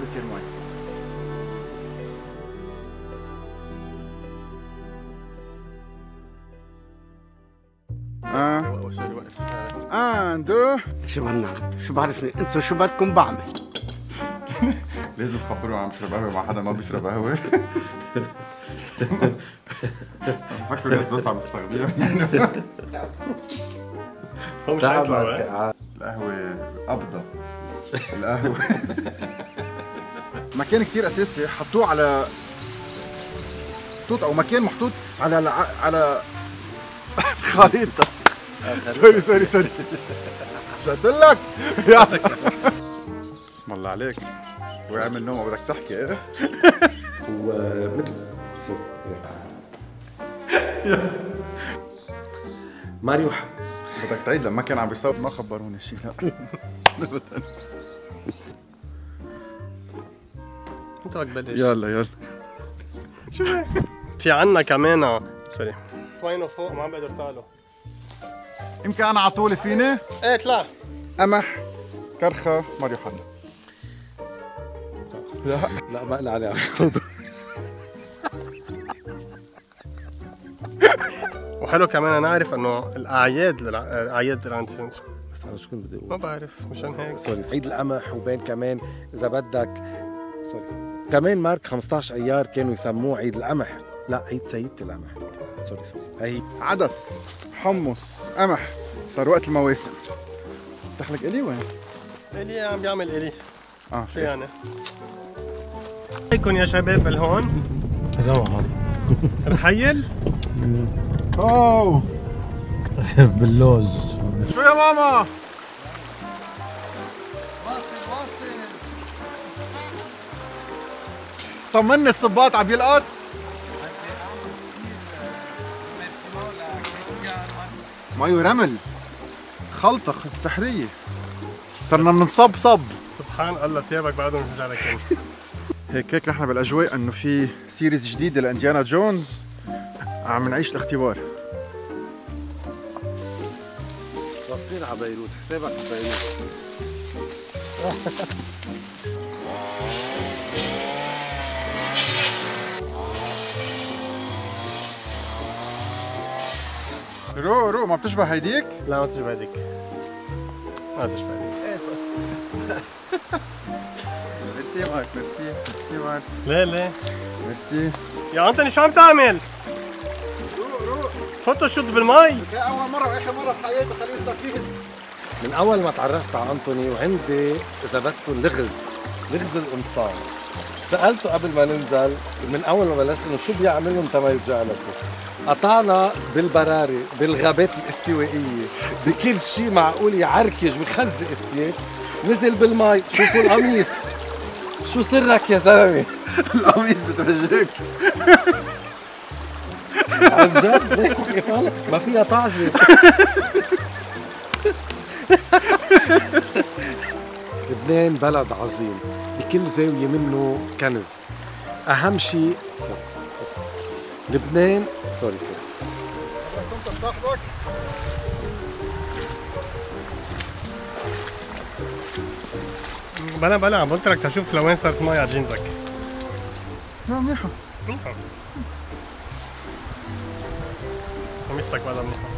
آه. سوري وقف. أندو. شو بدنا؟ شو بعرفني؟ أنتو شو بدكم بعمل؟ لازم خبروا عم بشرب قهوة مع حدا ما بيشرب قهوة. فكروا الناس بس عم يستغبيها يعني هو مش هيطلع القهوة قبضه القهوة. مكان كتير أساسي. حطوه على محطوط أو مكان محطوط على الع... على خريطة. sorry sorry sorry. مش قلت لك اسم الله عليك. وقع من النوم بدك تحكي إيه؟ ومثل صوت. ماريو بدك تعيد لما كان عم بيصور ما خبروني شيء لا انت بدك تبلش يلا يلا. في عنا كمان sorry. وينه فوق؟ ما عم بقدر طاله يمكن أنا عطولي فيني؟ إيه اطلع قمح كرخة ماريو حنا لا لا بقلع عليها. وحلو كمان أنا عارف إنه الأعياد للع- الأعياد الانترنت بس على شو كنت بدي ما أقول بعرف مشان هيك. sorry عيد القمح وبين كمان إذا بدك sorry كمان مارك 15 أيار كانوا يسموه عيد القمح. لا عيد سيدة القمح. sorry sorry. هي. عدس حمص قمح صار وقت المواسم. دخلك إلي وين؟ إلي عم بيعمل إلي. آه شو يعني؟ هيكم يا شباب الهون. روعة رحيل أوه. باللوز. شو يا ماما؟ طمني الصباط عم يلقط. مي ورمل. خلطة سحرية. صرنا بنصب صب سبحان الله ثيابك بعدهم مش عليك هيك هيك نحن بالأجواء إنه في series جديدة لإنديانا جونز. عم نعيش الاختبار. رصين على بيروت حسابك ببيروت بيروت. رو رو ما بتشبه هيديك؟ لا ما بتشبه هيديك. ما بتشبه هيديك. إيه صح ميرسي مارك merci merci مارك. ليه ليه؟ ميرسي. يا انتوني شو عم تعمل؟ حط ال shoes بالمي أول مرة واخر مرة بحياتي خليه يستفيد من أول ما تعرفت على انطوني وعندي إذا بدكم لغز لغز القمصان سألته قبل ما ننزل من أول ما بلشت إنه شو بيعمل لهم تما يرجع لكم قطعنا بالبراري بالغابات الاستوائية. بكل شيء معقول يعركج ويخزق التياب نزل بالمي شوفوا القميص. شو سرك يا زلمة؟ القميص بتوجهك عن جد ليك ما فيها طعجه لبنان بلد عظيم بكل زاوية منه كنز. أهم شيء لبنان sorry sorry. كنت صاحبك بلا بلا عم قلت لك تشوف لوين صارت مي على جينزك. لا منيحة. قميصتك بعدها منيحة